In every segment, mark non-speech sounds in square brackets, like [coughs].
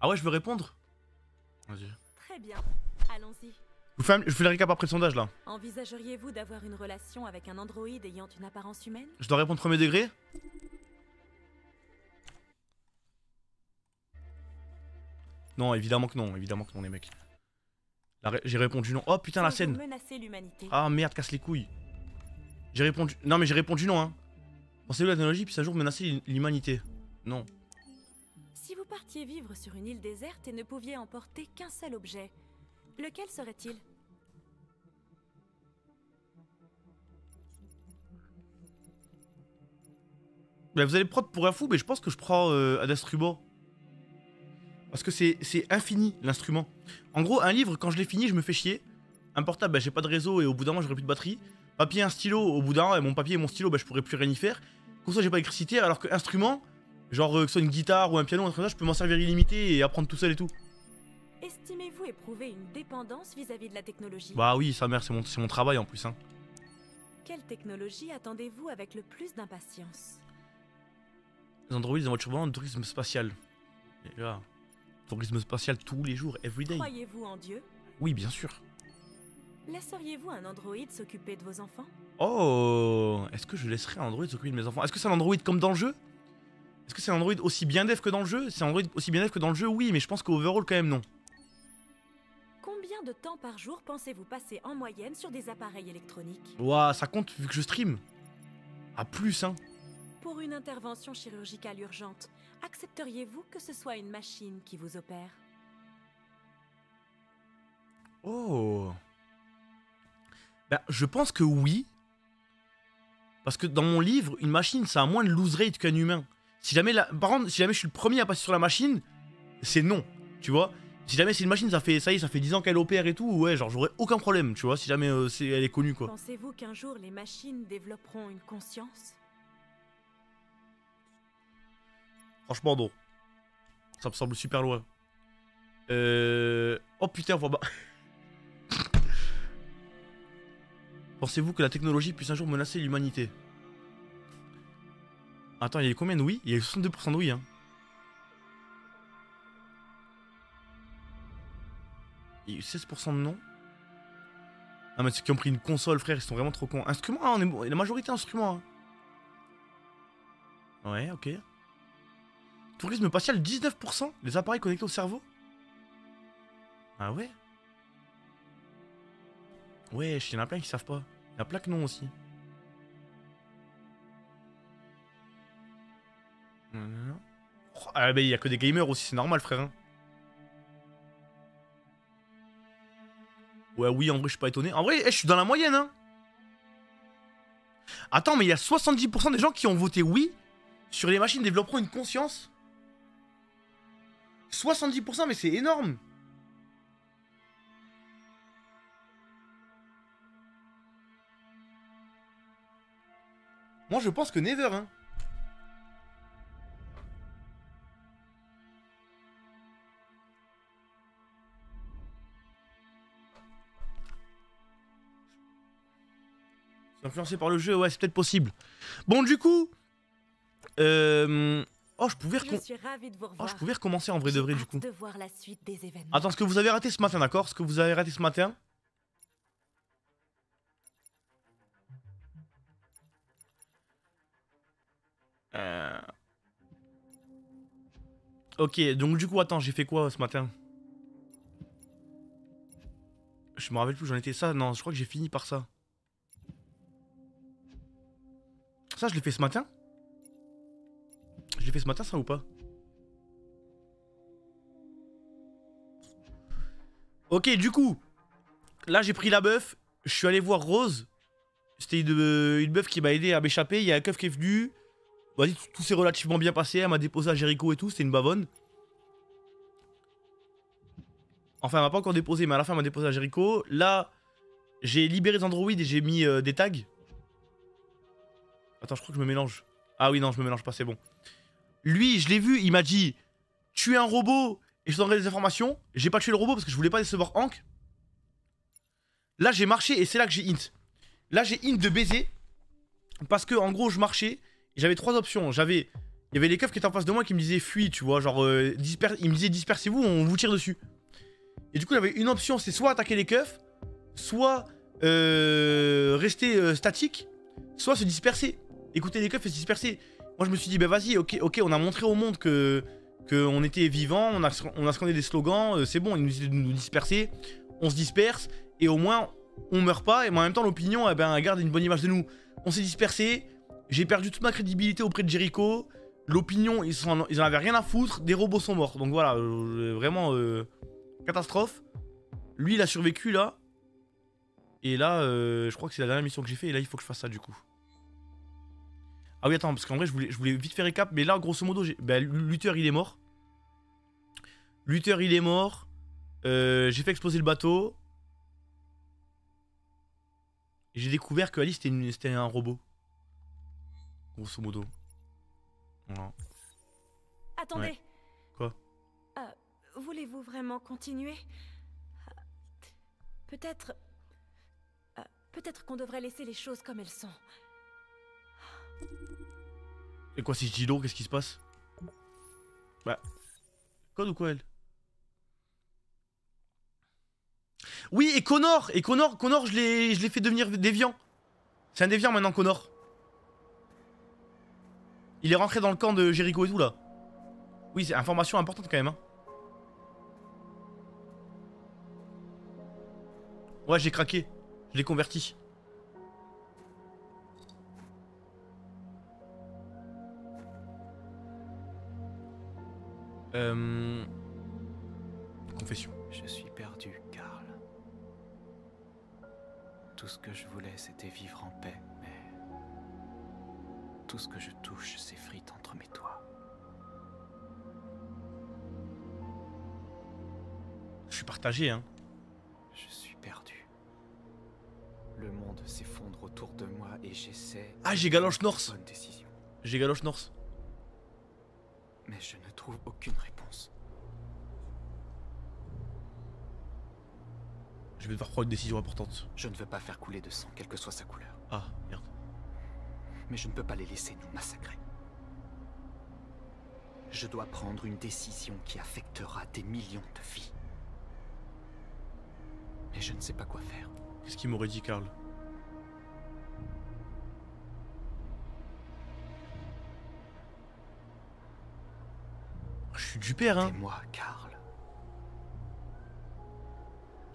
Ah ouais, je veux répondre Vas-y. Très bien. Allons-y. Je vous fais, un- je fais le récap après le sondage là. Envisageriez-vous d'avoir une relation avec un androïde ayant une apparence humaine? Je dois répondre premier degré? Non, évidemment que non, évidemment que non, les mecs. Ré- J'ai répondu non. Oh putain, la scène. Ah merde, casse les couilles. J'ai répondu. Non, mais j'ai répondu non, hein. Pensez-vous à la technologie puisse un jour menacer l'humanité? Non. Vous partiez vivre sur une île déserte et ne pouviez emporter qu'un seul objet, lequel serait-il? Vous allez me prendre pour un fou, mais je pense que je prends euh, un instrument. Parce que c'est infini l'instrument. En gros, un livre, quand je l'ai fini, je me fais chier. Un portable, bah, j'ai pas de réseau et au bout d'un moment, j'aurai plus de batterie. Papier, un stylo, au bout d'un moment, et mon papier et mon stylo, bah, je pourrais plus rien y faire. Comme ça, j'ai pas d'électricité, alors que instrument, genre euh, que ce soit une guitare ou un piano, un truc comme ça, je peux m'en servir illimité et apprendre tout seul et tout. Estimez-vous éprouver une dépendance vis-à-vis de la technologie? Bah oui, sa mère, c'est mon, travail en plus. Hein. Quelle technologie attendez-vous avec le plus d'impatience? Les androïdes, les voitures volantes, le tourisme spatial. Là, tourisme spatial tous les jours, everyday. Croyez-vous en Dieu? Oui, bien sûr. Laisseriez-vous un androïde s'occuper de vos enfants? Oh Est-ce que je laisserai un Android s'occuper de mes enfants? Est-ce que c'est un Android comme dans le jeu? Est-ce que c'est un Android aussi bien dev que dans le jeu? C'est un Android aussi bien dev que dans le jeu? Oui, mais je pense qu'overall quand même non. Combien de temps par jour pensez-vous passer en moyenne sur des appareils électroniques? Ouah, ça compte vu que je stream. À plus, hein. Pour une intervention chirurgicale urgente, accepteriez-vous que ce soit une machine qui vous opère? Oh Ben, je pense que oui. Parce que dans mon livre, une machine, ça a moins de lose rate qu'un humain. Si jamais la... Par contre, si jamais je suis le premier à passer sur la machine, c'est non. Tu vois Si jamais c'est une machine, ça fait ça y est, ça fait 10 ans qu'elle opère et tout, ouais, genre j'aurais aucun problème, tu vois, si jamais euh, c'est- elle est connue quoi. Pensez-vous qu'un jour les machines développeront une conscience? Franchement, non. Ça me semble super loin. Euh... Oh putain, voilà. [laughs] Pensez-vous que la technologie puisse un jour menacer l'humanité? Attends, il y a combien de oui? Il y a eu 62% de oui, hein. Il y a eu 16% de non. Ah mais ceux qui ont pris une console, frère, ils sont vraiment trop cons. Instrument, ah, on est... la majorité instrument. Hein. Ouais, ok. Tourisme spatial, 19% Les appareils connectés au cerveau Ah ouais? Ouais, il y en a plein qui savent pas. Il y a plein que non aussi. Ah bah il y a que des gamers aussi, c'est normal frère. hein. Ouais oui, en vrai je suis pas étonné. En vrai, eh, je suis dans la moyenne hein. Attends, mais il y a 70% des gens qui ont voté oui sur les machines développeront une conscience 70% mais c'est énorme Moi je pense que never hein influencé par le jeu, ouais c'est peut-être possible. Bon du coup... Euh... Oh je pouvais Je suis de vous Oh, je pouvais recommencer en vrai de vrai du coup. de voir la suite des événements. Attends, ce que vous avez raté ce matin, d'accord? Ce que vous avez raté ce matin. Euh. Ok, donc du coup, attends, j'ai fait quoi ce matin? Je me rappelle plus, j'en étais ça. Non, je crois que j'ai fini par ça. Ça, je l'ai fait ce matin Je l'ai fait ce matin, ça ou pas? Ok, du coup, là j'ai pris la meuf, je suis allé voir Rose. C'était une, euh, une qui m'a aidé à m'échapper. Il y a un keuf qui est venu. Vas-y, tout, tout s'est relativement bien passé. Elle m'a déposé à Jericho et tout. C'était une bavonne. Enfin, elle m'a pas encore déposé, mais à la fin, elle m'a déposé à Jericho. Là, j'ai libéré les androïdes et j'ai mis euh, des tags. Attends, je crois que je me mélange. Ah oui, non, je me mélange pas, c'est bon. Lui, je l'ai vu, il m'a dit Tu es un robot et je donnerai des informations. J'ai pas tué le robot parce que je voulais pas décevoir Hank. Là, j'ai marché et c'est là que j'ai int. Là, j'ai int de baiser. Parce que, en gros, je marchais. et J'avais trois options. J'avais il y avait les keufs qui étaient en face de moi qui me disaient fuis, tu vois, genre, euh, ils me disaient dispersez-vous, on vous tire dessus. Et du coup, avait une option, c'est soit attaquer les keufs, soit euh, rester euh, statique, soit se disperser. Écouter les keufs et se disperser. Moi, je me suis dit, bah vas-y, ok, ok, on a montré au monde que qu'on était vivant, on a, scandé des slogans, euh, c'est bon, ils nous disaient de nous disperser, on se disperse, et au moins, on meurt pas, et en même temps, l'opinion, eh ben, garde une bonne image de nous. On s'est dispersé, j'ai perdu toute ma crédibilité auprès de Jericho, l'opinion, ils, en avaient rien à foutre, des robots sont morts. Donc voilà, euh, vraiment, euh, catastrophe. Lui, il a survécu là. Et là, je crois que c'est la dernière mission que j'ai fait, et là, il faut que je fasse ça du coup. Ah oui, attends, parce qu'en vrai, je voulais, je voulais vite faire récap, mais là, grosso modo, bah, Luther, il est mort. Luther, il est mort. Euh, j'ai fait exploser le bateau. Et j'ai découvert que Alice, c'était un robot. Grosso modo. Voilà. Attendez. Ouais. Quoi? Euh, Voulez-vous vraiment continuer? Peut-être. euh, Peut-être qu'on devrait laisser les choses comme elles sont. Et quoi, c'est Gilo Qu'est-ce qui se passe Bah. Code ou quoi, elle Oui, et Connor Et Connor, Connor je l'ai je l'ai fait devenir déviant. C'est un déviant maintenant, Connor. Il est rentré dans le camp de Jericho et tout, là. Oui, c'est information importante quand même. Hein. Ouais, j'ai craqué. Je l'ai converti. Euh... Confession. Je suis perdu, Karl. Tout ce que je voulais, c'était vivre en paix, mais tout ce que je touche s'effrite entre mes doigts. Je suis partagé, hein. Je suis perdu. Le monde s'effondre autour de moi et j'essaie. Ah, j'ai galoche Norse. J'ai galoche Norse. Mais je ne trouve aucune réponse. Je vais devoir prendre une décision importante. Je ne veux pas faire couler de sang, quelle que soit sa couleur, Ah, merde. mais je ne peux pas les laisser nous massacrer. Je dois prendre une décision qui affectera des millions de vies. Mais je ne sais pas quoi faire. Qu'est-ce qu'il m'aurait dit, Karl? Je suis du père, hein. Aidez-moi, Karl.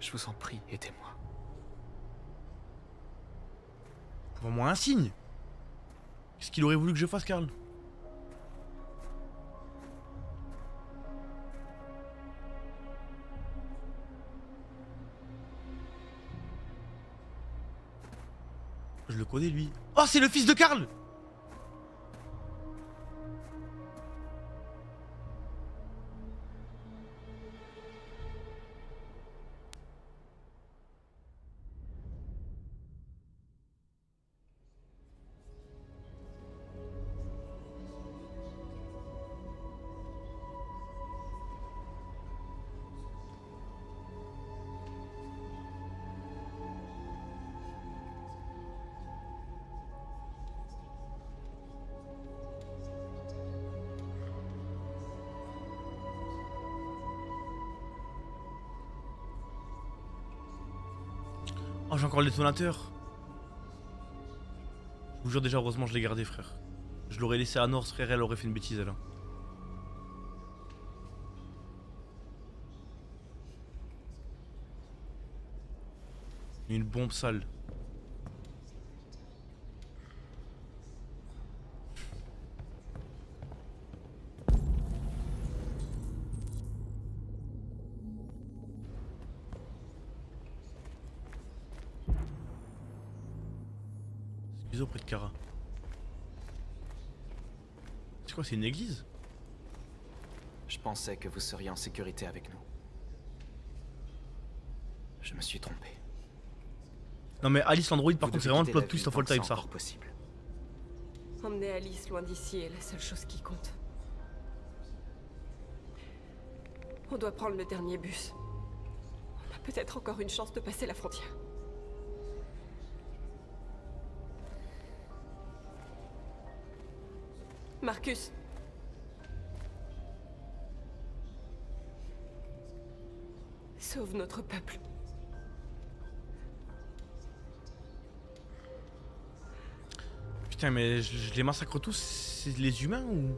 Je vous en prie, aidez-moi. Envoie-moi un signe. Qu'est-ce qu'il aurait voulu que je fasse, Karl? Je le connais, lui. Oh, c'est le fils de Karl encore le détonateur. Je vous jure déjà, heureusement, je l'ai gardé, frère. Je l'aurais laissé à Norse, frère, elle aurait fait une bêtise, elle. hein. Une bombe sale. Quoi, c'est une église Je pensais que vous seriez en sécurité avec nous. Je me suis trompé. Non mais Alice l'android par Vous contre c'est vraiment le plot twist of all time c'est ça. possible. Emmener Alice loin d'ici est la seule chose qui compte. On doit prendre le dernier bus. On a peut-être encore une chance de passer la frontière. Marcus Sauve notre peuple. Putain, mais je, les massacre tous, c'est les humains ou...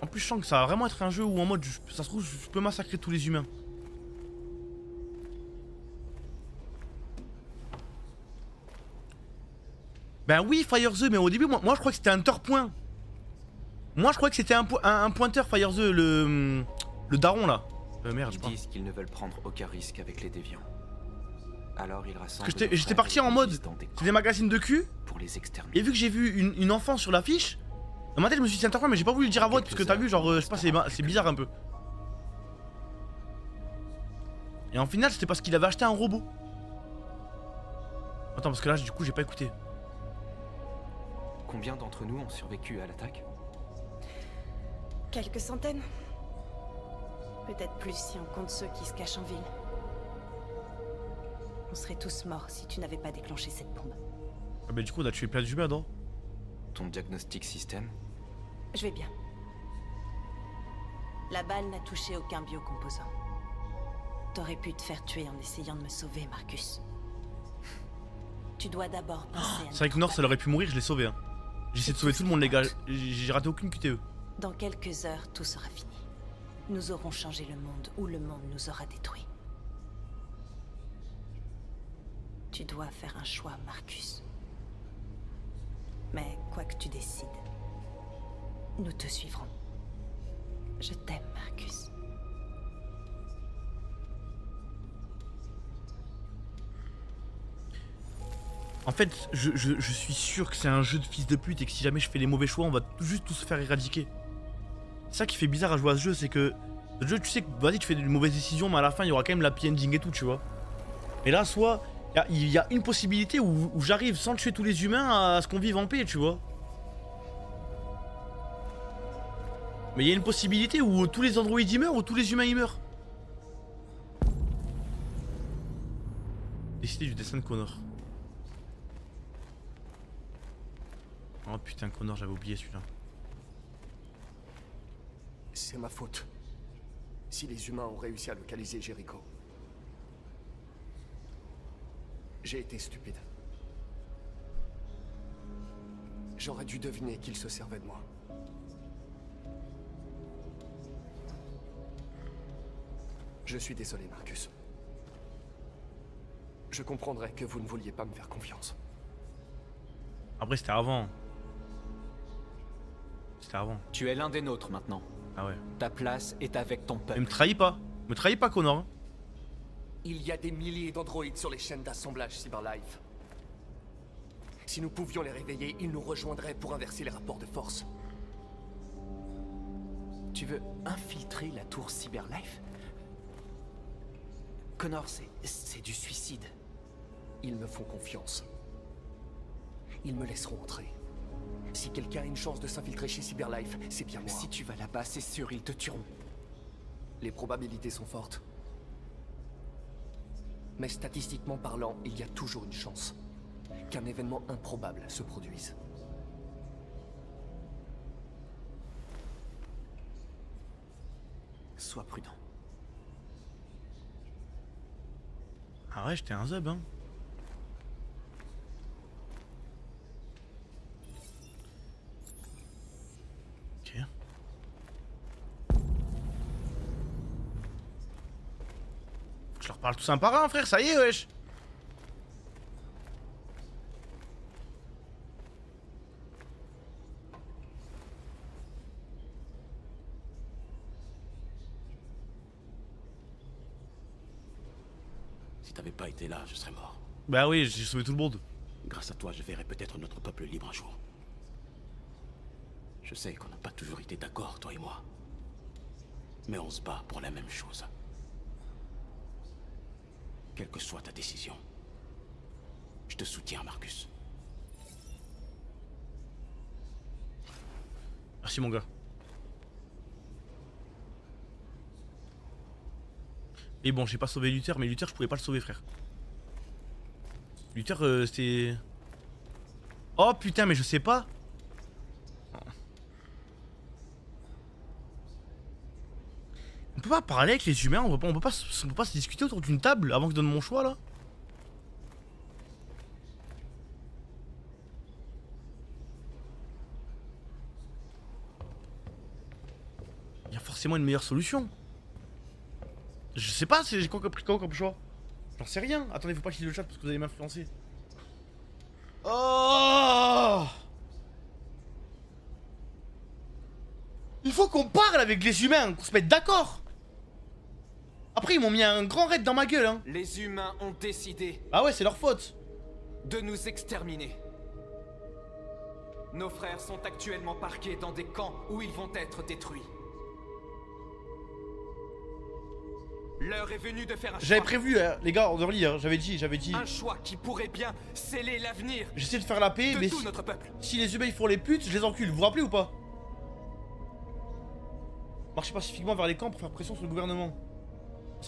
En plus, je sens que ça va vraiment être un jeu où en mode, ça se trouve, je peux massacrer tous les humains. Ben oui, Fire The, mais au début, moi, moi je crois que c'était un point. Moi je crois que c'était un, po- un- un pointeur Fire The, le. Le daron là. Euh, merde, je Ils crois. disent qu'ils ne veulent prendre aucun risque avec les déviants. Alors ils rassemblent. j'étais- parti en mode- C'est des magazines de cul. pour les exterminer. Et vu que j'ai vu une, une enfant sur l'affiche, dans ma tête je me suis dit c'est un point, mais j'ai pas voulu le dire à voix parce que t'as vu, genre, euh, je sais pas, c'est c'est bizarre un peu. Et en final, c'était parce qu'il avait acheté un robot. Attends, parce que là, du coup, j'ai pas écouté. Combien d'entre nous ont survécu à l'attaque Quelques centaines Peut-être plus si on compte ceux qui se cachent en ville. On serait tous morts si tu n'avais pas déclenché cette bombe. Ah bah, du coup, on a tué plein d'humains, non? Ton diagnostic système Je vais bien. La balle n'a touché aucun biocomposant. T'aurais pu te faire tuer en essayant de me sauver, Marcus. Tu dois d'abord penser à C'est vrai que North, elle aurait pu mourir, je l'ai sauvé. Hein. J'ai essayé de sauver tout le monde, les gars. J'ai raté aucune QTE. Dans quelques heures, tout sera fini. Nous aurons changé le monde ou le monde nous aura détruits. Tu dois faire un choix, Marcus. Mais quoi que tu décides, nous te suivrons. Je t'aime, Marcus. En fait, je, suis sûr que c'est un jeu de fils de pute et que si jamais je fais les mauvais choix, on va juste tous se faire éradiquer. C'est ça qui fait bizarre à jouer à ce jeu, c'est que le jeu, tu sais que vas-y, tu fais de mauvaises décisions, mais à la fin, il y aura quand même la ending et tout, tu vois. Et là, soit il y a- une possibilité où, j'arrive sans tuer tous les humains à ce qu'on vive en paix, tu vois. Mais il y a une possibilité où tous les androïdes y meurent ou tous les humains y meurent. Décider du destin de Connor. Oh putain, Connor, j'avais oublié celui-là. C'est ma faute. Si les humains ont réussi à localiser Jericho. J'ai été stupide. J'aurais dû deviner qu'ils se servaient de moi. Je suis désolé, Marcus. Je comprendrais que vous ne vouliez pas me faire confiance. Après, c'était avant. C'était avant. Tu es l'un des nôtres maintenant. Ah ouais. Ta place est avec ton Mais me peuple. trahis pas. Me trahis pas, Connor. hein. Il y a des milliers d'androïdes sur les chaînes d'assemblage CyberLife. Si nous pouvions les réveiller, ils nous rejoindraient pour inverser les rapports de force. Tu veux infiltrer la tour Cyberlife? Connor, c'est. c'est du suicide. Ils me font confiance. Ils me laisseront entrer. Si quelqu'un a une chance de s'infiltrer chez CyberLife, c'est bien moi. Si tu vas là-bas, c'est sûr, ils te tueront. Les probabilités sont fortes. Mais statistiquement parlant, il y a toujours une chance qu'un événement improbable se produise. Sois prudent. Ah ouais, j'étais un zub, hein. Ok. Faut que je leur parle tous un par un, frère, ça y est, wesh. Si t'avais pas été là, je serais mort. Bah oui, j'ai sauvé tout le monde. Grâce à toi, je verrai peut-être notre peuple libre un jour. Je sais qu'on n'a pas toujours été d'accord, toi et moi. Mais on se bat pour la même chose. Quelle que soit ta décision, je te soutiens, Marcus. Merci, mon gars. Et bon, j'ai pas sauvé Luther, mais Luther, je pouvais pas le sauver, frère. Luther, euh, c'était. Oh putain, mais je sais pas. On peut pas parler avec les humains, on peut pas, peut pas, se- discuter autour d'une table avant que je donne mon choix là Il y a forcément une meilleure solution. Je sais pas, j'ai quoi pris quoi comme choix J'en sais rien. Attendez, faut pas lise le chat parce que vous allez m'influencer. Oh Il faut qu'on parle avec les humains, qu'on se mette d'accord. Après, ils m'ont mis un grand raid dans ma gueule, hein. Les humains ont décidé Ah ouais, c'est leur faute. de nous exterminer. Nos frères sont actuellement parqués dans des camps où ils vont être détruits. L'heure est venue de faire un J'avais prévu, hein, les gars, Orderly, hein, j'avais dit, j'avais dit. Un choix qui pourrait bien sceller l'avenir J'essaie de faire la paix, de mais tout si, notre peuple. si les humains ils font les putes, je les encule. Vous vous rappelez ou pas? Marchez pacifiquement vers les camps pour faire pression sur le gouvernement.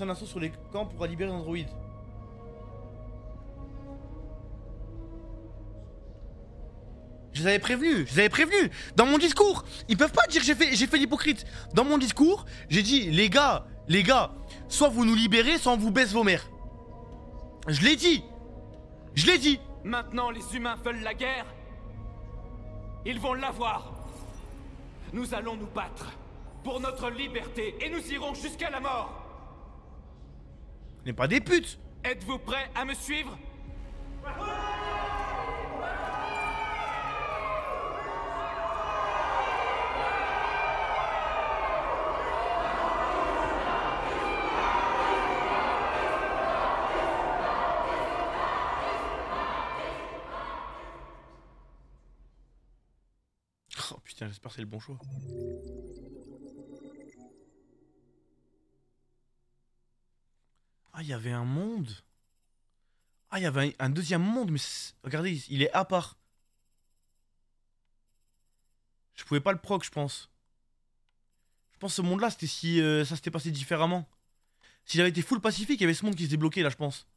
Un assaut sur les camps pour libérer les. Je les avais prévenus, je les avais prévenus. Dans mon discours, ils peuvent pas dire que j'ai fait, fait l'hypocrite. Dans mon discours, j'ai dit, les gars, les gars, soit vous nous libérez, soit on vous baisse vos mères. Je l'ai dit. Je l'ai dit. Maintenant, les humains veulent la guerre. Ils vont l'avoir. Nous allons nous battre pour notre liberté et nous irons jusqu'à la mort. On n'est pas des putes. Êtes-vous prêts à me suivre? Oh putain, j'espère que c'est le bon choix. Ah, il y avait un monde. Ah, il y avait un, un deuxième monde, mais regardez, il est à part. Je pouvais pas le proc, je pense. Je pense que ce monde-là, c'était si euh, ça s'était passé différemment. S'il avait été full pacifique, il y avait ce monde qui se débloquait là, je pense.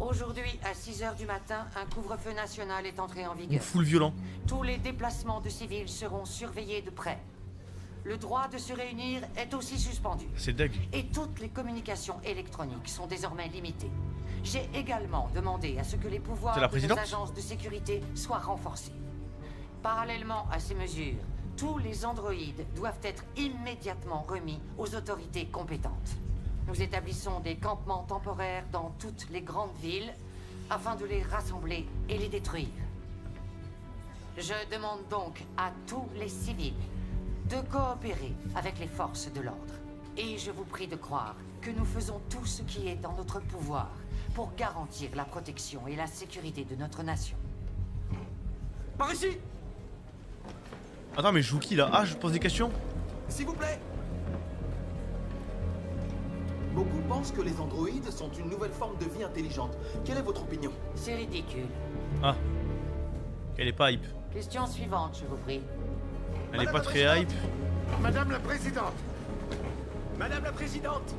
Aujourd'hui, à 6h du matin, un couvre-feu national est entré en vigueur. full violent. Tous les déplacements de civils seront surveillés de près. Le droit de se réunir est aussi suspendu. C'est deg. Et toutes les communications électroniques sont désormais limitées. J'ai également demandé à ce que les pouvoirs C'est la de nos présidente agences de sécurité soient renforcés. Parallèlement à ces mesures, tous les androïdes doivent être immédiatement remis aux autorités compétentes. Nous établissons des campements temporaires dans toutes les grandes villes afin de les rassembler et les détruire. Je demande donc à tous les civils de coopérer avec les forces de l'ordre. Et je vous prie de croire que nous faisons tout ce qui est dans notre pouvoir pour garantir la protection et la sécurité de notre nation. Par ici Attends, mais je joue qui là Ah, je pose des questions S'il vous plaît Beaucoup pensent que les androïdes sont une nouvelle forme de vie intelligente. Quelle est votre opinion? C'est ridicule. Ah. Elle est pas hype. Question suivante, je vous prie. Elle est Madame pas la très hype. présidente. Madame la Présidente Madame la Présidente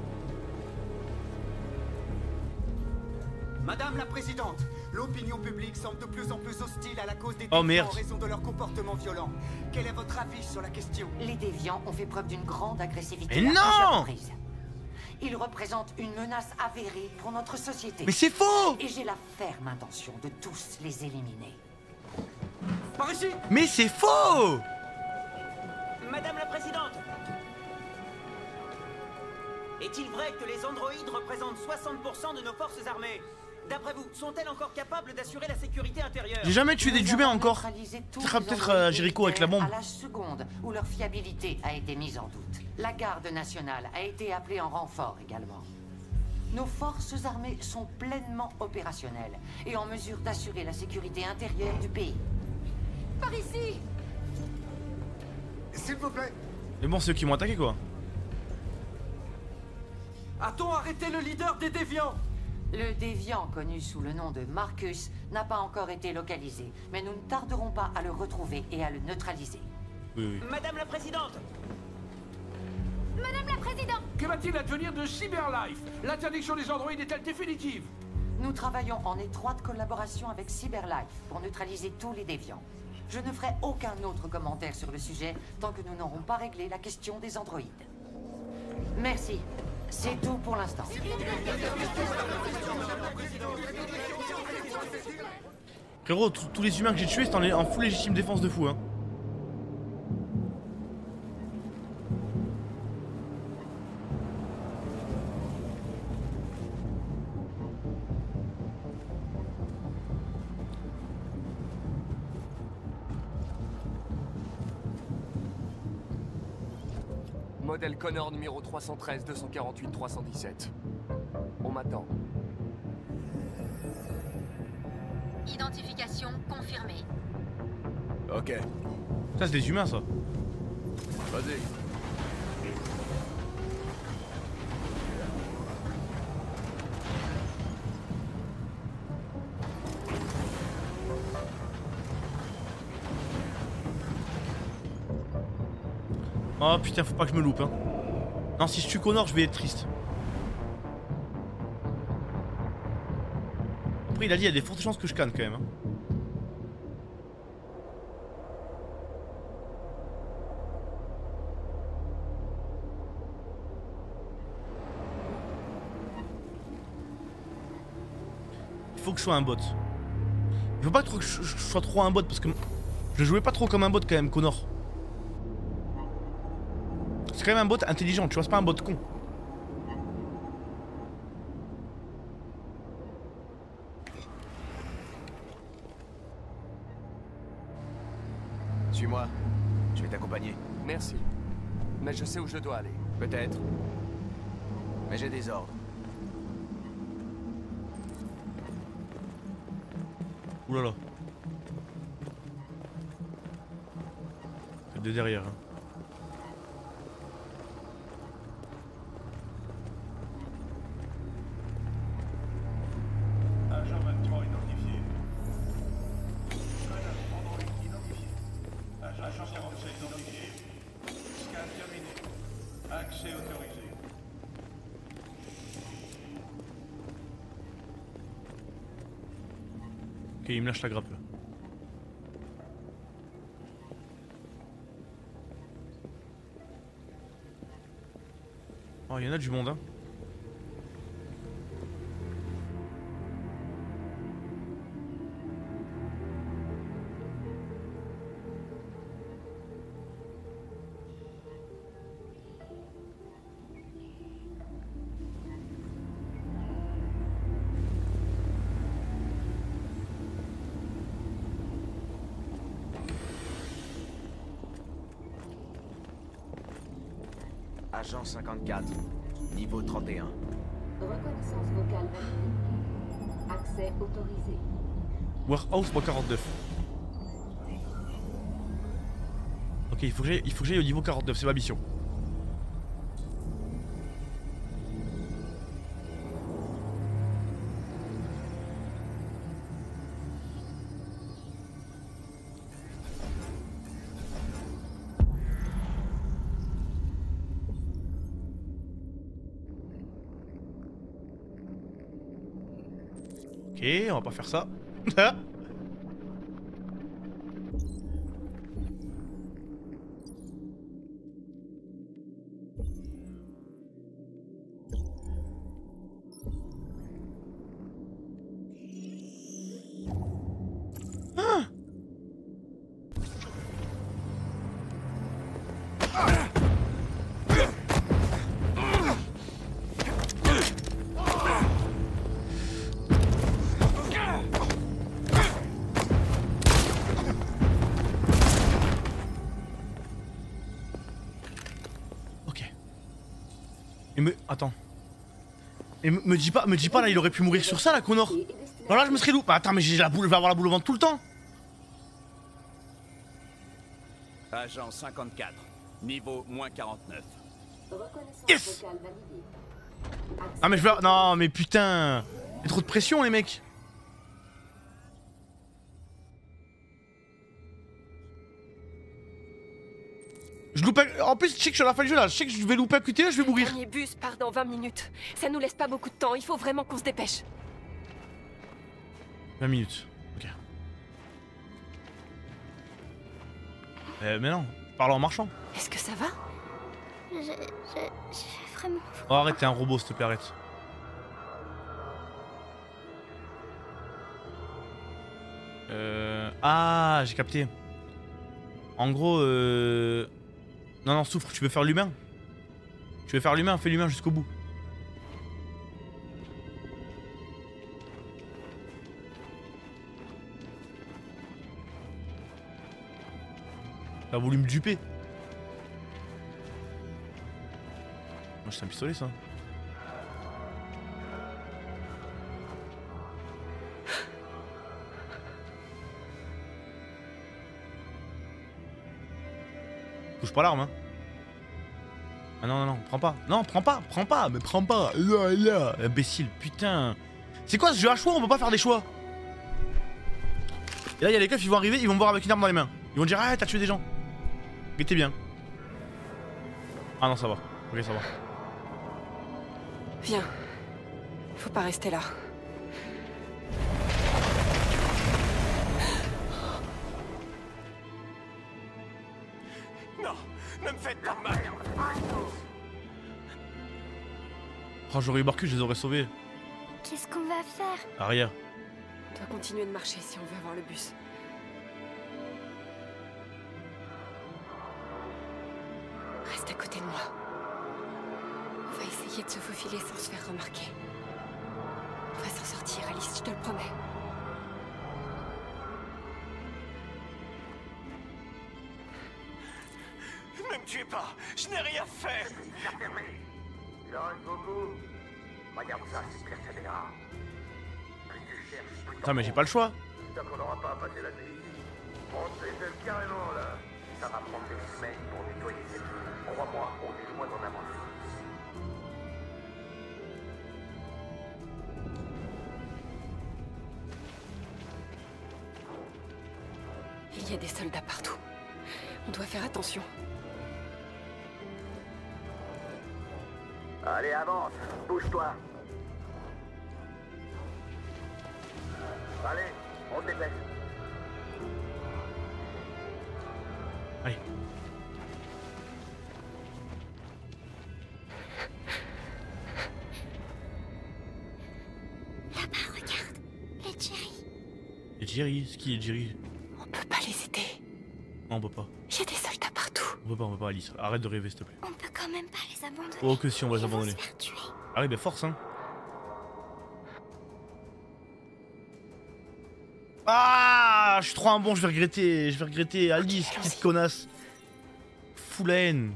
Madame la Présidente, l'opinion publique semble de plus en plus hostile à la cause des Oh, merde. en raison de leur comportement violent. Quel est votre avis sur la question? Les déviants ont fait preuve d'une grande agressivité Mais à non. Ils représentent une menace avérée pour notre société. Mais c'est faux Et j'ai la ferme intention de tous les éliminer. Par ici Mais c'est faux Madame la Présidente Est-il vrai que les androïdes représentent 60% de nos forces armées? D'après vous, sont-elles encore capables d'assurer la sécurité intérieure? J'ai jamais tué des humains encore. sera peut-être Jericho avec la bombe. À la seconde où leur fiabilité a été mise en doute. La garde nationale a été appelée en renfort également. Nos forces armées sont pleinement opérationnelles et en mesure d'assurer la sécurité intérieure du pays. Par ici S'il vous plaît Mais bon, c'est eux qui m'ont attaqué quoi. A-t-on arrêté le leader des déviants? Le déviant connu sous le nom de Marcus n'a pas encore été localisé, mais nous ne tarderons pas à le retrouver et à le neutraliser. Oui, oui. Madame la Présidente Madame la Présidente Que va-t-il advenir de Cyberlife? L'interdiction des androïdes est-elle définitive? Nous travaillons en étroite collaboration avec Cyberlife pour neutraliser tous les déviants. Je ne ferai aucun autre commentaire sur le sujet tant que nous n'aurons pas réglé la question des androïdes. Merci. C'est tout pour l'instant. Frérot, tous les humains que j'ai tués, c'est en full légitime défense de fou, hein. Connor numéro 313 248 317. On m'attend. Identification confirmée. Ok. Ça, c'est des humains, ça. Vas-y. Oh putain, faut pas que je me loupe, hein. Non, si je tue Connor, je vais être triste. Après, il a dit, il y a des fortes chances que je canne quand même. hein. Il faut que je sois un bot. Il faut pas que je, je sois trop un bot parce que je jouais pas trop comme un bot quand même, Connor. C'est quand même un bot intelligent, tu vois, c'est pas un bot con. Suis-moi. Je vais t'accompagner. Merci. Mais je sais où je dois aller. Peut-être. Mais j'ai des ordres. Oulala. C'est de derrière. hein. Il me lâche la grappe. Oh, il y en a du monde, hein. Agent 54. Niveau 31. Reconnaissance vocale validée. Accès autorisé. Warehouse 49. Ok, il faut que j'aille il faut que j'aille au niveau 49, c'est ma mission. Pas faire ça. [laughs] dis pas, me dis pas là, il aurait pu mourir sur ça là, Connor. Non là, je me serais loupé. Attends, mais j'ai la boule, je vais avoir la boule au ventre tout le temps. Agent 54. Niveau moins 49. Reconnaissance Yes. Ah mais je vais... Non mais putain Il y a trop de pression les mecs Je loupe plus je sais que je suis à la fin du jeu là, je sais que je vais louper un QTE, je vais mourir. Dernier bus part dans 20 minutes. Ça nous laisse pas beaucoup de temps. Il faut vraiment qu'on se dépêche. 20 minutes. Ok. Euh, mais non, parle en marchant. Est-ce que ça va? Je, je, j'ai vraiment Oh, arrête, t'es un robot, s'il te plaît, arrête. Euh... Ah, j'ai capté. En gros, euh... Non, non, souffre, tu veux faire l'humain Tu veux faire l'humain, fais l'humain jusqu'au bout. T'as voulu me duper Moi, c'est un pistolet, ça. L'arme, hein. Ah non, non, non, prends pas. Non, prends pas, prends pas, mais prends pas. Là, là, imbécile, putain. C'est quoi ce jeu à choix? On peut pas faire des choix. Et là, il y a les keufs, ils vont arriver, ils vont me voir avec une arme dans les mains. Ils vont dire, ah, t'as tué des gens. Mais t'es bien. Ah non, ça va. Ok, ça va. Viens. Faut pas rester là. Oh, j'aurais eu Barcu, je les aurais sauvés. Qu'est-ce qu'on va faire Arrière. On doit continuer de marcher si on veut avoir le bus. Reste à côté de moi. On va essayer de se faufiler sans se faire remarquer. Putain, mais j'ai pas le choix. Tant qu'on n'aura pas à passer la nuit ici. On se déteste carrément, là. Ça va prendre des semaines pour nettoyer cette ville. Crois-moi, on est loin d'en avancer. Il y a des soldats partout. On doit faire attention. Allez, avance. Bouge-toi. Allez. Là-bas, regarde. Les Jerry. Et Jerry, c'est qui est Jerry On peut pas les aider. Non, on peut pas. A des soldats partout. On peut pas, on peut pas, Alice. Arrête de rêver, s'il te plaît. On peut quand même pas les abandonner. Oh, que si, on va les abandonner. Ah oui, bah force, hein. Je suis trop un bon, je vais regretter, je vais regretter Alice, petite connasse. Fou la haine.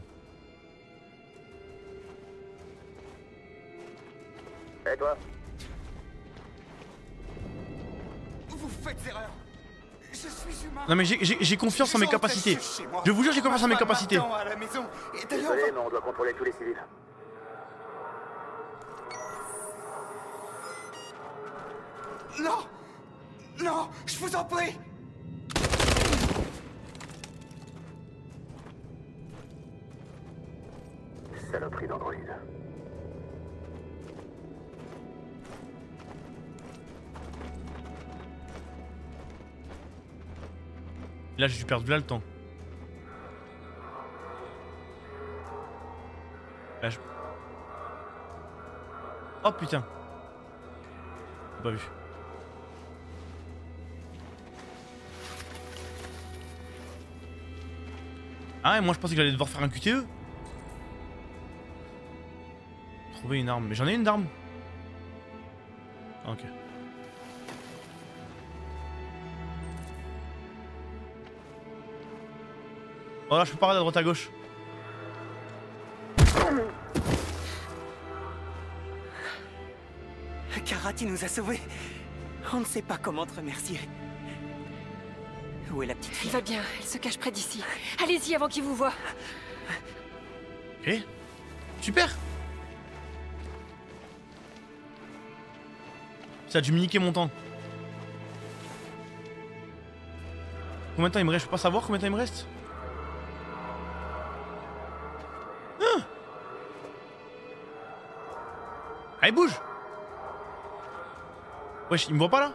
Et toi? Vous faites erreur. Je suis humain. Non mais j'ai- confiance en mes Je suis rentré capacités. Je vous jure, j'ai confiance en mes capacités. à la maison. Et d'ailleurs, Désolé, mais on doit contrôler tous les civils. Non Non Je vous en prie Saloperie. Là, j'ai dû perdre là le temps. Là, je... Oh putain. Pas vu. Ah ouais, moi je pensais que j'allais devoir faire un QTE. Trouver une arme. Mais j'en ai une d'arme. Ok. Oh là, je peux regarder à droite à gauche. Karati nous a sauvés. On ne sait pas comment te remercier. Où est la petite Elle fille va bien, elle se cache près d'ici. Allez-y avant qu'il vous voie. Ok. Super Ça a dû mon temps. Combien de temps il me reste? Je peux pas savoir combien de temps il me reste? Ah Allez, bouge! Wesh, il me voit pas là?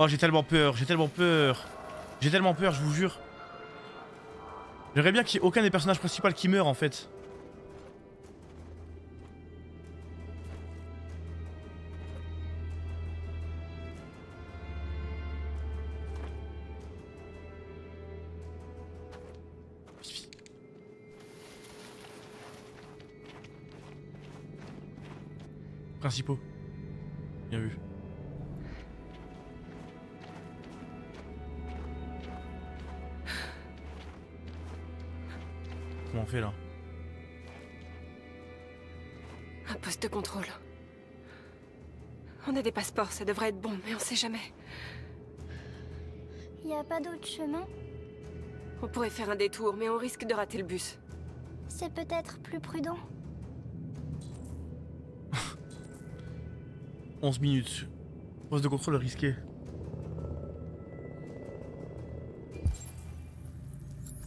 Oh, j'ai tellement peur, j'ai tellement peur. J'ai tellement peur, je vous jure. J'aimerais bien qu'il n'y ait aucun des personnages principaux qui meurt en fait. Principaux. Bien vu. Comment on fait là? Un poste de contrôle. On a des passeports, ça devrait être bon, mais on sait jamais. Y a pas d'autre chemin? On pourrait faire un détour, mais on risque de rater le bus. C'est peut-être plus prudent. 11 minutes. Poste de contrôle risqué.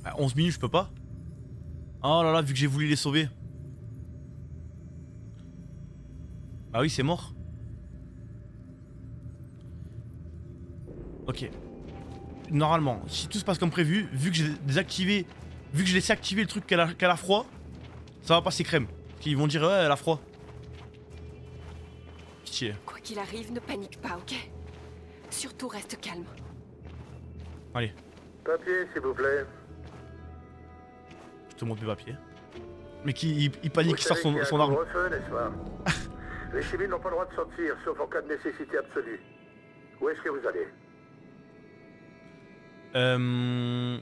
Bah, 11 minutes, je peux pas. Oh là là, vu que j'ai voulu les sauver. Ah oui, c'est mort. Ok. Normalement, si tout se passe comme prévu, vu que j'ai désactivé, vu que j'ai laissé activer le truc qu'elle a, froid, ça va passer crème. Ils vont dire, ouais, elle a froid. Pitié. Quoi qu'il arrive, ne panique pas, ok? Surtout reste calme. Allez, Papier, s'il vous plaît. je te montre mes papiers. Mais qui il, il panique, il sort son, qu'il y a son un arme. pas? [laughs] Les civils n'ont pas le droit de sortir, sauf en cas de nécessité absolue. Où est-ce que vous allez? Euh...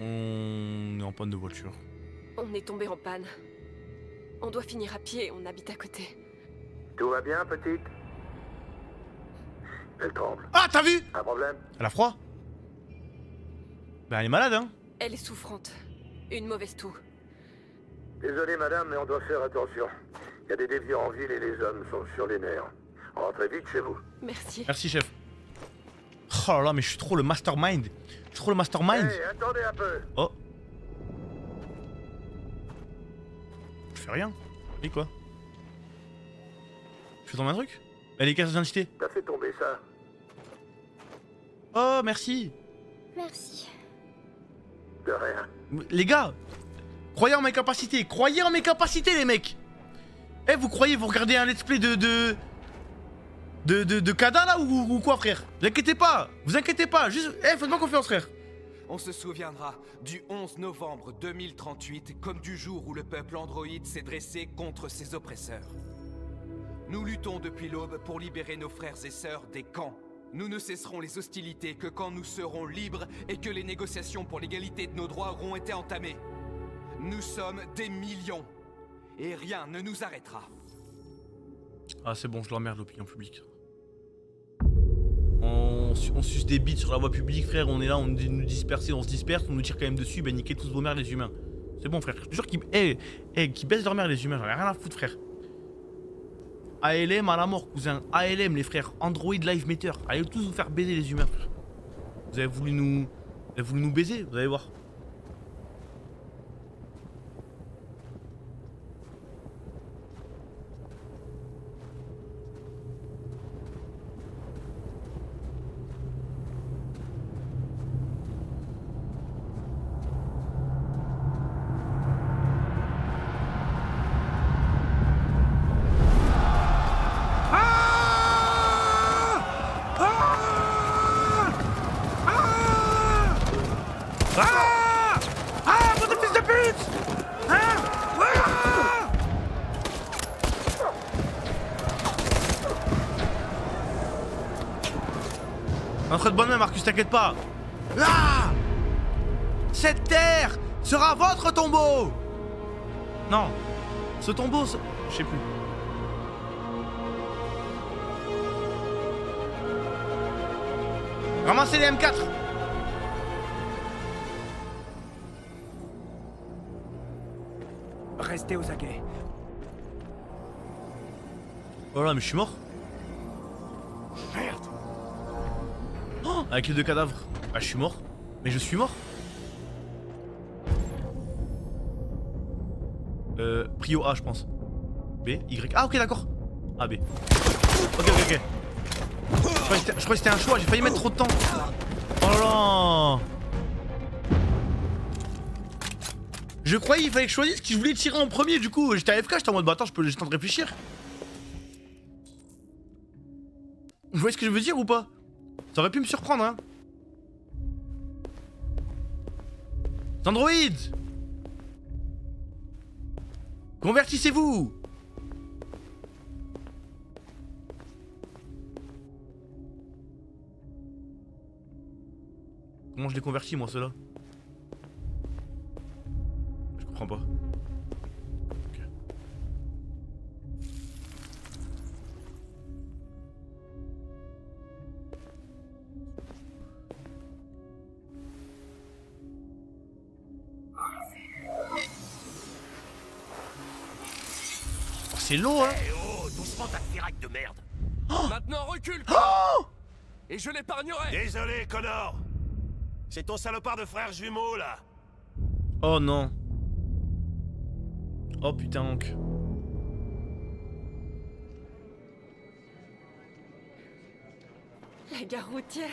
On est en panne de voiture. On est tombé en panne. On doit finir à pied, on habite à côté. Tout va bien, petite Elle tremble. Ah, t'as vu Un problème Elle a froid Ben elle est malade hein Elle est souffrante. Une mauvaise toux. Désolé, madame, mais on doit faire attention. Il y a des déviants en ville et les hommes sont sur les nerfs. Rentrez vite chez vous. Merci. Merci chef. Oh là là, mais je suis trop le mastermind. Je suis trop le mastermind. Hey, attendez un peu Oh. Je fais rien. Et quoi Je fais tomber un truc Elle est casse d'identité. T'as fait tomber ça Oh, merci. Merci. De rien. Les gars, croyez en mes capacités. Croyez en mes capacités, les mecs. Eh, vous croyez, vous regardez un let's play de. de. de, de, de Kada là ou, ou quoi, frère? Vous inquiétez pas. Vous inquiétez pas. Juste. Eh, faites-moi confiance, frère. On se souviendra du 11 novembre 2038 comme du jour où le peuple androïde s'est dressé contre ses oppresseurs. Nous luttons depuis l'aube pour libérer nos frères et sœurs des camps. Nous ne cesserons les hostilités que quand nous serons libres et que les négociations pour l'égalité de nos droits auront été entamées. Nous sommes des millions et rien ne nous arrêtera. Ah, c'est bon, je l'emmerde, l'opinion publique. On, on suce des bites sur la voie publique, frère. On est là, on nous disperser, on se disperse, on nous tire quand même dessus. Ben, niquez tous vos mères, les humains. C'est bon, frère. Je te jure qu'ils eh, eh, qu'ils baissent leur mère, les humains. J'en ai rien à foutre, frère. ALM à la mort, cousin. ALM, les frères. Android Live Meter. Allez tous vous faire baiser, les humains. Vous avez voulu nous. Vous avez voulu nous baiser, vous allez voir. T'inquiète pas. Là Cette terre sera votre tombeau Non. Ce tombeau, ce- je sais plus. Ramassez les M4 Restez aux aguets. Oh là, mais je suis mort. Avec les deux cadavres. Ah, je suis mort. Mais je suis mort. Euh, prio A, je pense. B, Y. Ah, ok, d'accord. A, B. Ok, ok, ok. Je croyais que c'était- un choix, j'ai failli mettre trop de temps. Oh là là Je croyais qu'il fallait que je choisisse qui je voulais tirer en premier, du coup j'étais AFK, j'étais en mode bah attends, j'ai le temps de réfléchir. Vous voyez ce que je veux dire ou pas? Ça aurait pu me surprendre hein. Android Convertissez-vous Comment je les convertis moi ceux-là? Je comprends pas. C'est l'eau hein Eh oh, doucement ta firaque de merde Maintenant recule Oh Et je l'épargnerai Désolé, Connor. C'est ton salopard de frère jumeau, là. Oh non. Oh putain Hank. La gare routière.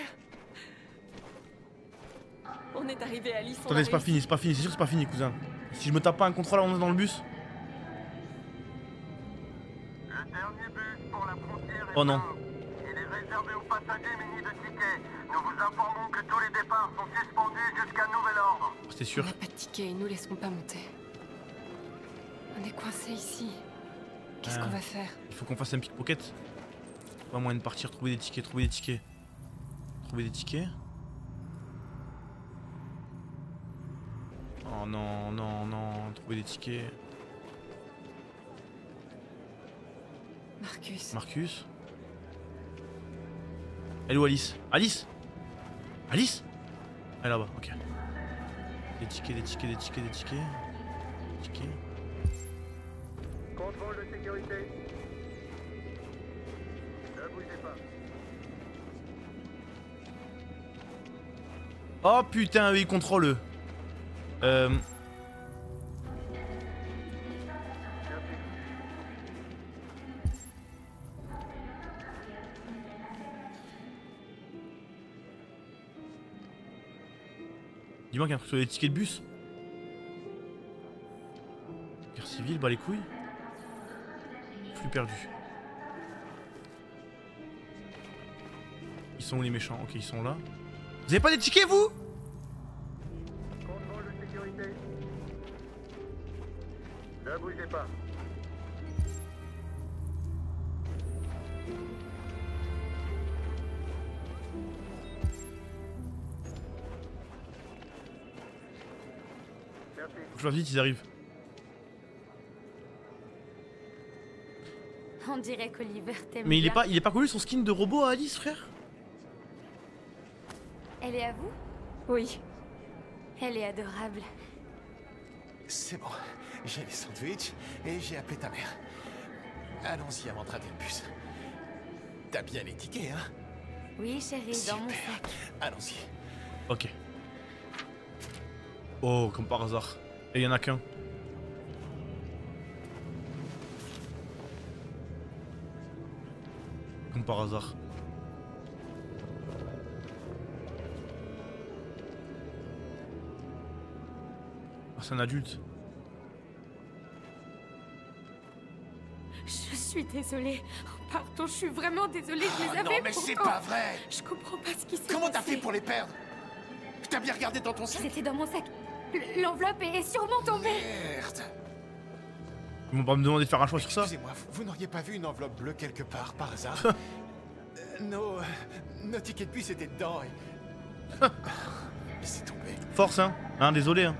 On est arrivé à Alice. on Attendez, c'est pas fini, c'est pas fini, c'est sûr que c'est pas fini, cousin. Si je me tape pas un contrôle avant d'être dans le bus. Oh non. Il est réservé aux passagers munis de tickets. Nous vous informons que tous les départs sont suspendus jusqu'à nouvel ordre. C'était sûr. On n'a pas de ticket et nous laisserons pas monter. On est coincés ici. Qu'est-ce Ah. qu'on va faire? Il faut qu'on fasse un pickpocket. Pas moyen de partir, trouver des tickets, trouver des tickets. Trouver des tickets. Oh non, non, non, trouver des tickets. Marcus. Marcus? Elle est où Alice? Alice Alice Elle est là-bas, ok. Des tickets, des tickets, des tickets, des tickets. Tickets. Contrôle de sécurité. Ne bougez pas. Oh putain, oui, contrôle eux. Euh. Un truc sur les tickets de bus. Guerre civile, bah les couilles. Flux perdu. Ils sont où les méchants? Ok, ils sont là. Vous avez pas des tickets vous? Ne bougez pas. Fasse vite, ils arrivent. On dirait qu'Oliver t'aime Mais il est pas, il est pas connu son skin de robot à Alice, frère? Elle est à vous? Oui. Elle est adorable. C'est bon. J'ai les sandwichs et j'ai appelé ta mère. Allons-y avant de rater le bus. T'as bien les tickets, hein? Oui, chérie, dans mon sac. Allons-y. Ok. Oh, comme par hasard. Et il y en a qu'un. Comme par hasard. Ah, c'est un adulte. Je suis désolée. Oh, Pardon, je suis vraiment désolée. Je les Ah, avais non, mais c'est pas vrai Je comprends pas ce qui s'est Comment t'as passé. fait pour les perdre? T'as bien regardé dans ton sac? C'était dans mon sac. L'enveloppe est sûrement tombée. Merde Ils vont pas me demander de faire un choix sur ça. Excusez-moi, vous, vous n'auriez pas vu une enveloppe bleue quelque part par hasard [laughs] Euh, nos, nos tickets de bus étaient dedans et... [laughs] Laissez tomber. Force, hein. Hein, désolé, hein.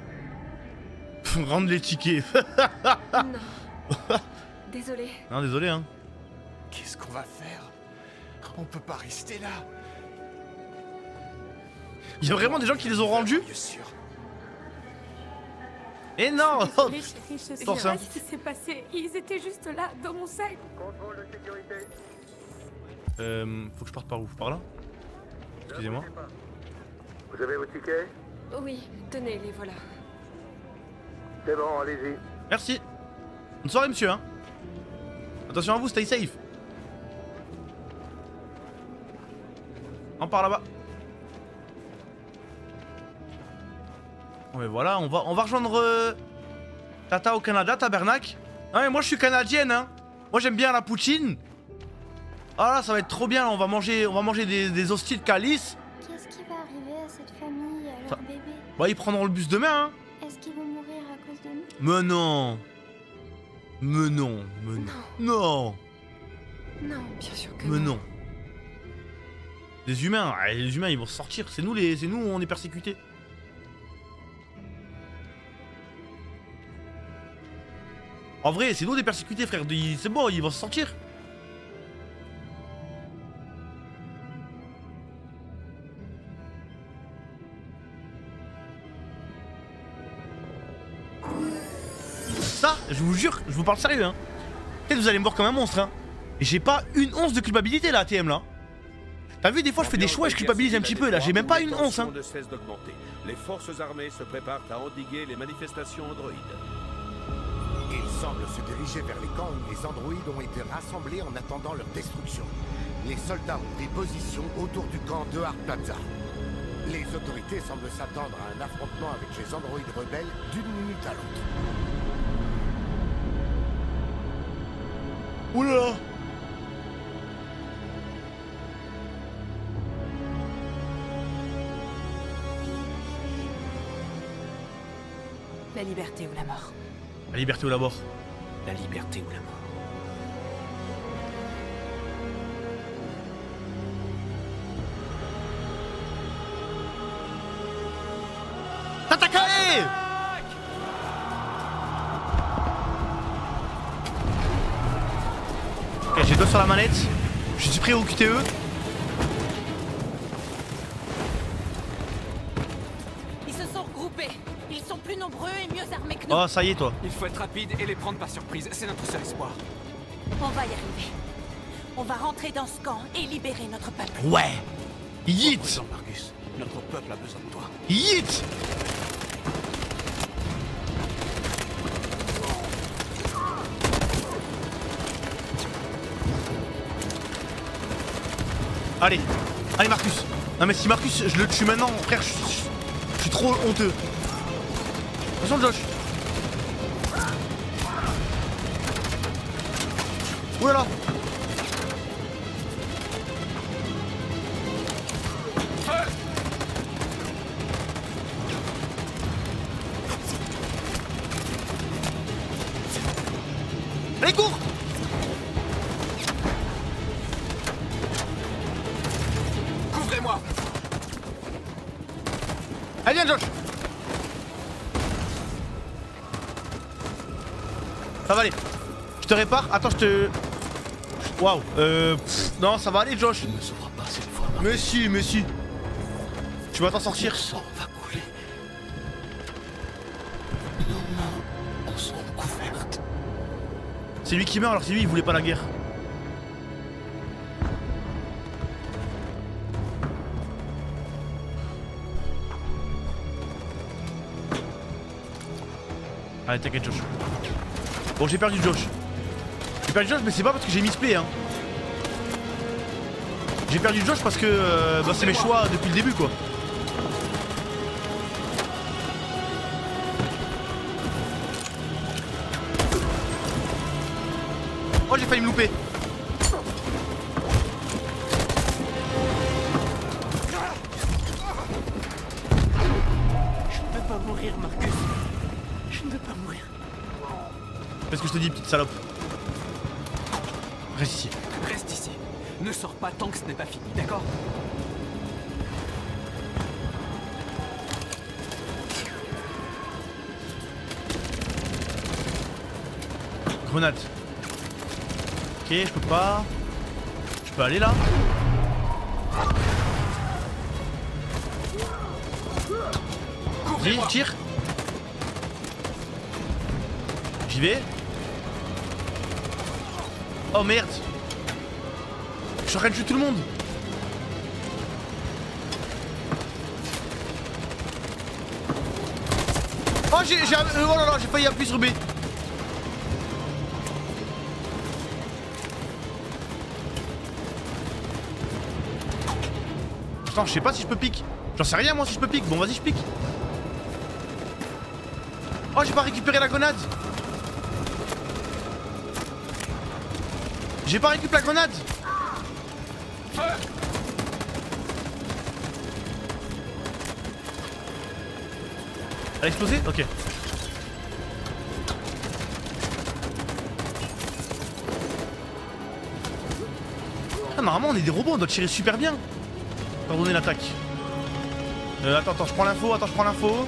Rendre les tickets. [laughs] Non. Désolée. non, désolé, hein. Qu'est-ce qu'on va faire? On peut pas rester là. Il y a vraiment des gens qui les ont rendus? Bien sûr. Et non Désolée, chérie, je sais pas ce qui s'est passé. Ils étaient juste là, dans mon sac. Contrôle de sécurité. Euh, faut que je parte par où? Par là? Excusez-moi. Vous avez vos tickets? Oui, tenez, les voilà. C'est bon, allez-y. Merci. Bonne soirée, monsieur, hein. Attention à vous, stay safe. On part là-bas. Voilà, on va, on va rejoindre euh, Tata au Canada, Tabernacle. Non mais moi je suis canadienne, hein. Moi j'aime bien la poutine. Ah là, ça va être trop bien. là, On va manger, on va manger des, des hosties de calice. Qu'est-ce qui va arriver à cette famille, à leur Ça- bébé? Bah ils prendront le bus demain, hein. Est-ce qu'ils vont mourir à cause de nous? Mais non. Mais non, mais non. Non. Non, bien sûr que Mais non. non. Les humains, ah, les humains ils vont sortir. C'est nous les, c'est nous on est persécutés. En vrai, c'est nous des persécutés, frère. C'est bon, ils vont se sortir. Ça, je vous jure, je vous parle sérieux, hein. Peut-être vous allez me voir comme un monstre, hein. J'ai pas une once de culpabilité là, ATM là. T'as vu, des fois je fais des choix et je culpabilise un petit peu là. J'ai même pas une once, hein. Les forces armées se préparent à endiguer les manifestations androïdes. Ils semblent se diriger vers les camps où les androïdes ont été rassemblés en attendant leur destruction. Les soldats ont pris position autour du camp de Hart Plaza. Les autorités semblent s'attendre à un affrontement avec les androïdes rebelles d'une minute à l'autre. Oulala La liberté ou la mort La liberté ou la mort La liberté ou la mort. Tatakae Ok, j'ai deux sur la manette. Je suis prêt au QTE. Oh, ça y est, toi. Il faut être rapide et les prendre par surprise. C'est notre seul espoir. On va y arriver. On va rentrer dans ce camp et libérer notre peuple. Ouais Yeet Marcus, notre peuple a besoin de toi. Yeet Allez, allez Marcus. Non mais si Marcus, je le tue maintenant, frère, je, je- je suis trop honteux. Attention Josh. Oulala. Allez cours Couvrez-moi Allez viens Josh Ça va aller. Je te répare. Attends, je te... Waouh. Euh... non, ça va aller Josh. Ne sauvera pas cette fois. Mais si, mais si. Tu vas t'en sortir. Le sang va couler. Nos mains en sont couvertes. C'est lui qui meurt alors c'est lui, il voulait pas la guerre. Allez, t'inquiète, Josh. Bon, j'ai perdu Josh. J'ai perdu Josh, mais c'est pas parce que j'ai misplay, hein. J'ai perdu Josh parce que euh, bah, c'est mes choix depuis le début, quoi. Je peux aller là Vas-y, tire. J'y vais. Oh merde. Je suis en train de tuer tout le monde. Oh j'ai... j'ai- euh, oh là là, j'ai failli appuyer sur B. Attends, je sais pas si je peux pique. J'en sais rien moi si je peux pique. Bon, vas-y, je pique. Oh, j'ai pas récupéré la grenade. J'ai pas récupéré la grenade. Elle a explosé? Ok. Ah, normalement on est des robots, on doit tirer super bien. Pardonnez l'attaque. Euh, attends, attends, je prends l'info, attends, je prends l'info.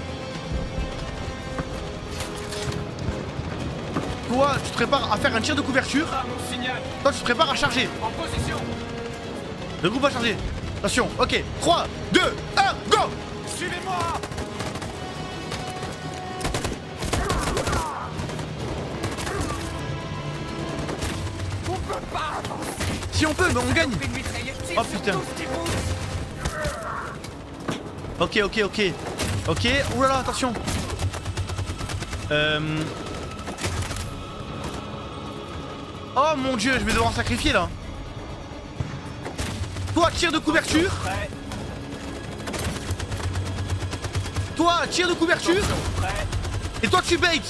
Toi, tu te prépares à faire un tir de couverture. Toi, tu te prépares à charger. En position Le groupe va charger. Attention, ok. 3, 2, 1, go Suivez-moi On peut pas avancer Si on peut, mais on gagne. Oh putain. tout ce qui bouge. Ok, ok, ok. Ok, oulala, attention. Euh... Oh mon dieu, je vais devoir en sacrifier là. Toi, tir de couverture. Toi, tir de couverture. Et toi, tu bait.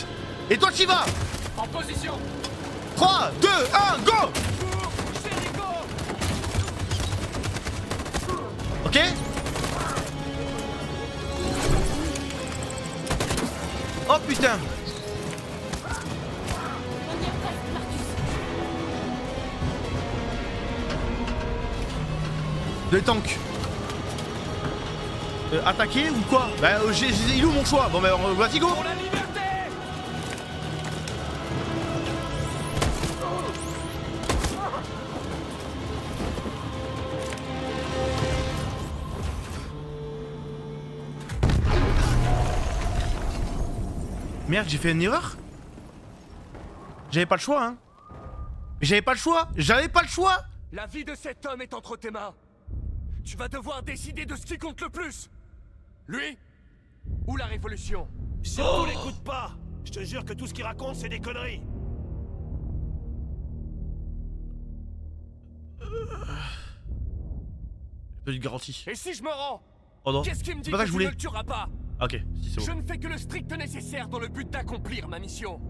Et toi, tu vas. En position 3, 2, 1, go tanks Euh, Attaquer ou quoi? Bah j'ai, il est où mon choix? Bon bah euh, vas-y go. Merde, j'ai fait une erreur? J'avais pas le choix, hein. J'avais pas le choix. J'avais pas le choix. La vie de cet homme est entre tes mains. Tu vas devoir décider de ce qui compte le plus. Lui ou la révolution Surtout l'écoute pas Je te jure que tout ce qu'il raconte, c'est des conneries Pas de garantie. Et si je me rends Oh non, Qu'est-ce qui me dit pas que je tu ne le tueras pas Ah, Ok, si c'est Je bon. ne fais que le strict nécessaire dans le but d'accomplir ma mission.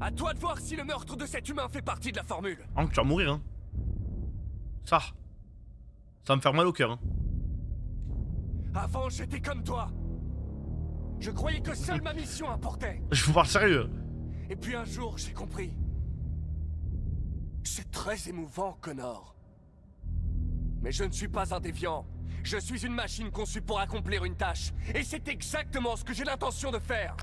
À toi de voir si le meurtre de cet humain fait partie de la formule. Hank, tu vas mourir, hein. Ça. Ça va me faire mal au cœur, hein. Avant, j'étais comme toi. Je croyais que seule ma mission importait. Je vous parle sérieux. Et puis un jour, j'ai compris. C'est très émouvant, Connor. Mais je ne suis pas un déviant. Je suis une machine conçue pour accomplir une tâche. Et c'est exactement ce que j'ai l'intention de faire.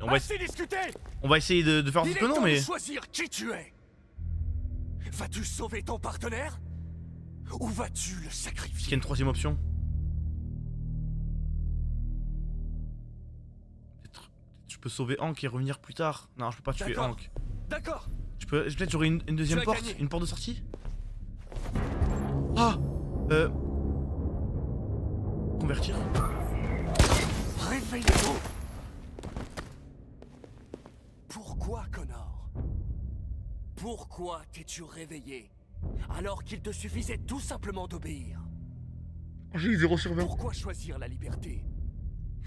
On va, Assez discuté on va essayer de, de faire Il ce que non, mais. de choisir qui tu es. Vas-tu sauver ton partenaire? Ou vas-tu le Est-ce qu'il y sacrifier a une troisième option Peut-être je peux sauver Hank et revenir plus tard. Non, je peux pas tuer. Hank. D'accord. Je peux. Peut-être j'aurai une, une deuxième porte gagné. Une porte de sortie? Ah Euh. Convertir Réveillez-vous Pourquoi, Connor? Pourquoi t'es-tu réveillé? Alors qu'il te suffisait tout simplement d'obéir J'ai eu 0 sur 20. Pourquoi choisir la liberté?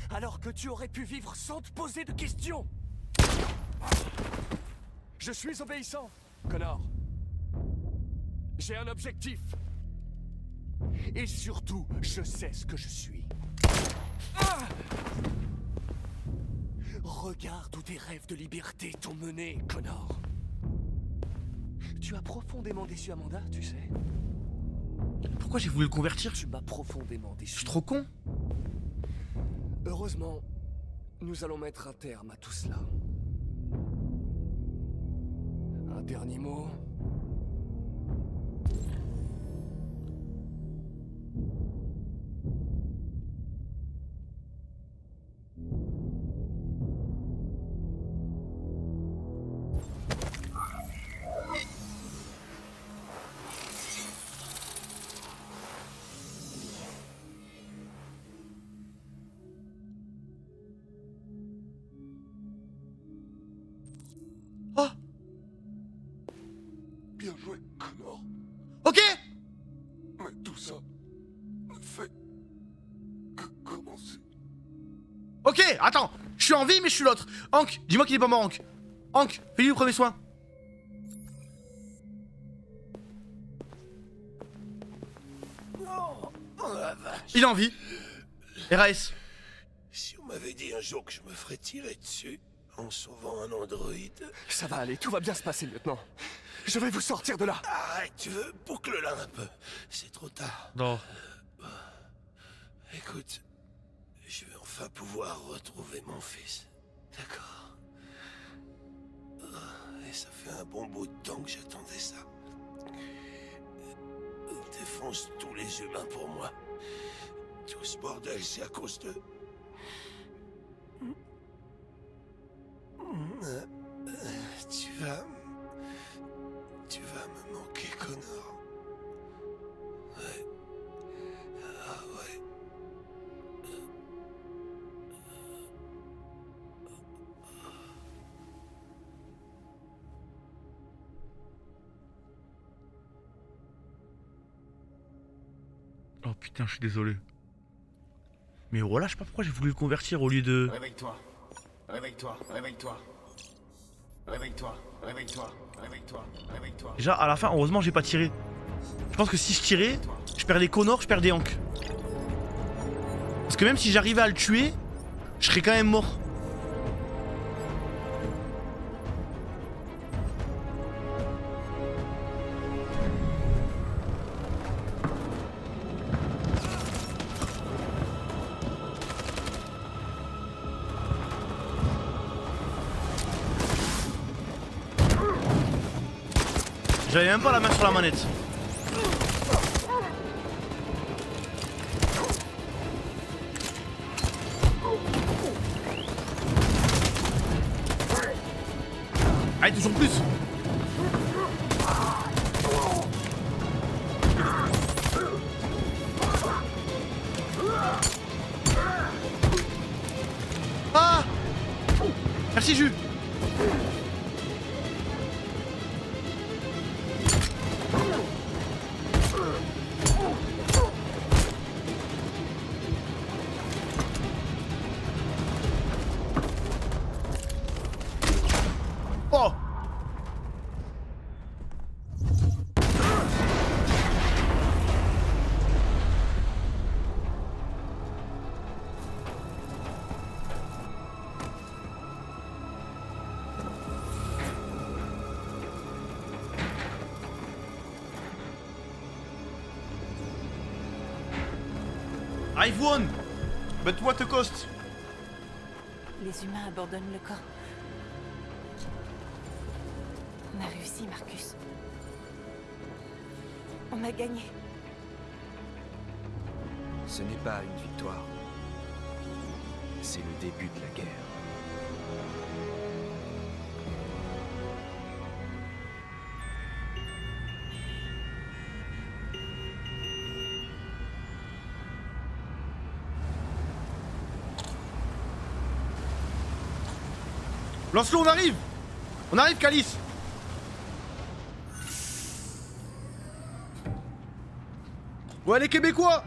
Alors que tu aurais pu vivre sans te poser de questions Je suis obéissant, Connor. J'ai un objectif. Et surtout, je sais ce que je suis. Ah Regarde où tes rêves de liberté t'ont mené, Connor. Tu as profondément déçu Amanda, tu sais. Pourquoi j'ai voulu le convertir Tu m'as profondément déçu. Je suis trop con Heureusement, nous allons mettre un terme à tout cela. Un dernier mot Oh Bien joué, Connor. Ok Mais tout ça ne fait que commencer. Ok, attends, je suis en vie mais je suis l'autre. Hank, dis-moi qu'il est pas mort, Hank. Hank, fais-lui le premier soin. Il a envie. RAS. Si on m'avait dit un jour que je me ferais tirer dessus, en sauvant un androïde. Ça va aller, tout va bien se passer, lieutenant. Je vais vous sortir de là. Arrête, tu veux boucle-la un peu. C'est trop tard. Non. Écoute, je vais enfin pouvoir retrouver mon fils. D'accord Ah, Et ça fait un bon bout de temps que j'attendais ça. Défonce tous les humains pour moi. Tout ce bordel, c'est à cause de... Euh, euh, Tu vas... Tu vas me manquer, Connor. Ouais. Ah ouais. Oh putain, je suis désolé. Mais voilà, je sais pas pourquoi j'ai voulu le convertir au lieu de. Réveille-toi. Réveille-toi. Réveille-toi. Réveille-toi. Réveille-toi. Réveille-toi. Réveille-toi. Déjà, à la fin, heureusement, j'ai pas tiré. Je pense que si je tirais, je perdais Connor, je perdais Hank. Parce que même si j'arrivais à le tuer, je serais quand même mort. La manette. Allez, toujours plus. Ah. Merci Jus But what a cost? Les humains abandonnent le corps. On a réussi, Marcus. On a gagné. Ce n'est pas une victoire. C'est le début de la guerre. Lance-le, on arrive On arrive, Calice Ouais, les Québécois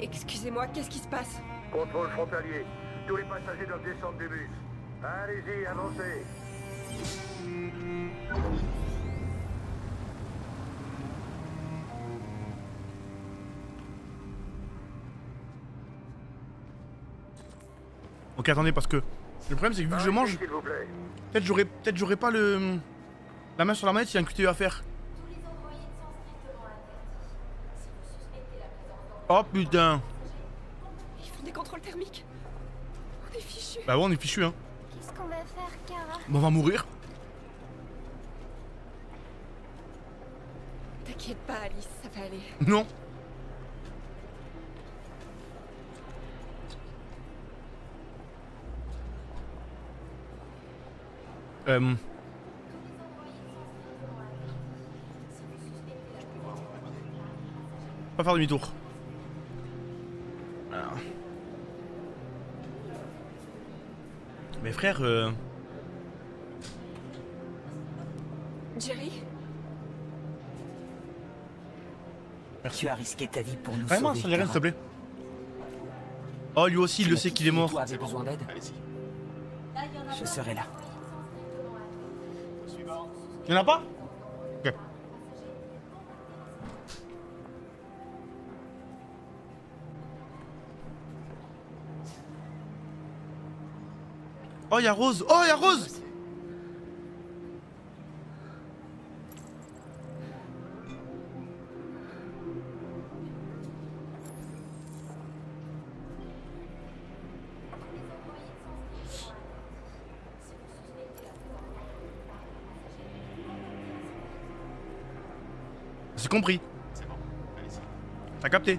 Excusez-moi, qu'est-ce qui se passe? Contrôle frontalier. Tous les passagers doivent descendre du bus. Allez-y, avancez. Ok, attendez, parce que le problème, c'est que vu que je mange, S'il peut-être j'aurais peut-être j'aurais pas le la main sur la manette, il y a un QTE à faire. Oh putain Ils font des contrôles thermiques. On est fichus. Bah ouais, on est fichu, hein. Qu'est-ce qu'on va faire, Kara Bon, on va mourir. T'inquiète pas, Alice, ça va aller. Non. Euh... Pas faire demi-tour. Mais frère, euh... Jerry Tu as risqué ta vie pour nous Vraiment, sauver. rien, s'il te plaît. Oh, lui aussi, il le sait qu'il est mort. Toi avez besoin d'aide Je serai là. Il y en a pas Ok. Oh, il y a Rose Oh, il y a Rose J'ai compris. T'as capté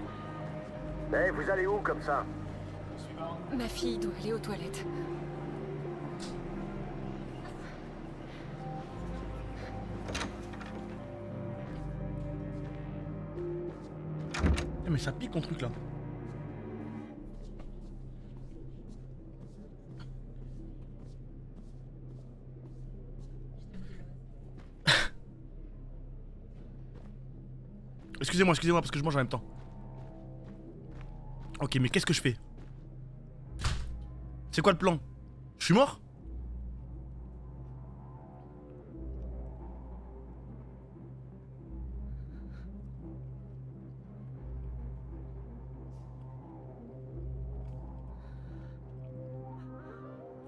Eh, vous allez où comme ça? Ma fille doit aller aux toilettes. Eh, Mais ça pique ton truc là. Excusez-moi, excusez-moi parce que je mange en même temps. Ok, mais qu'est-ce que je fais? C'est quoi le plan? Je suis mort?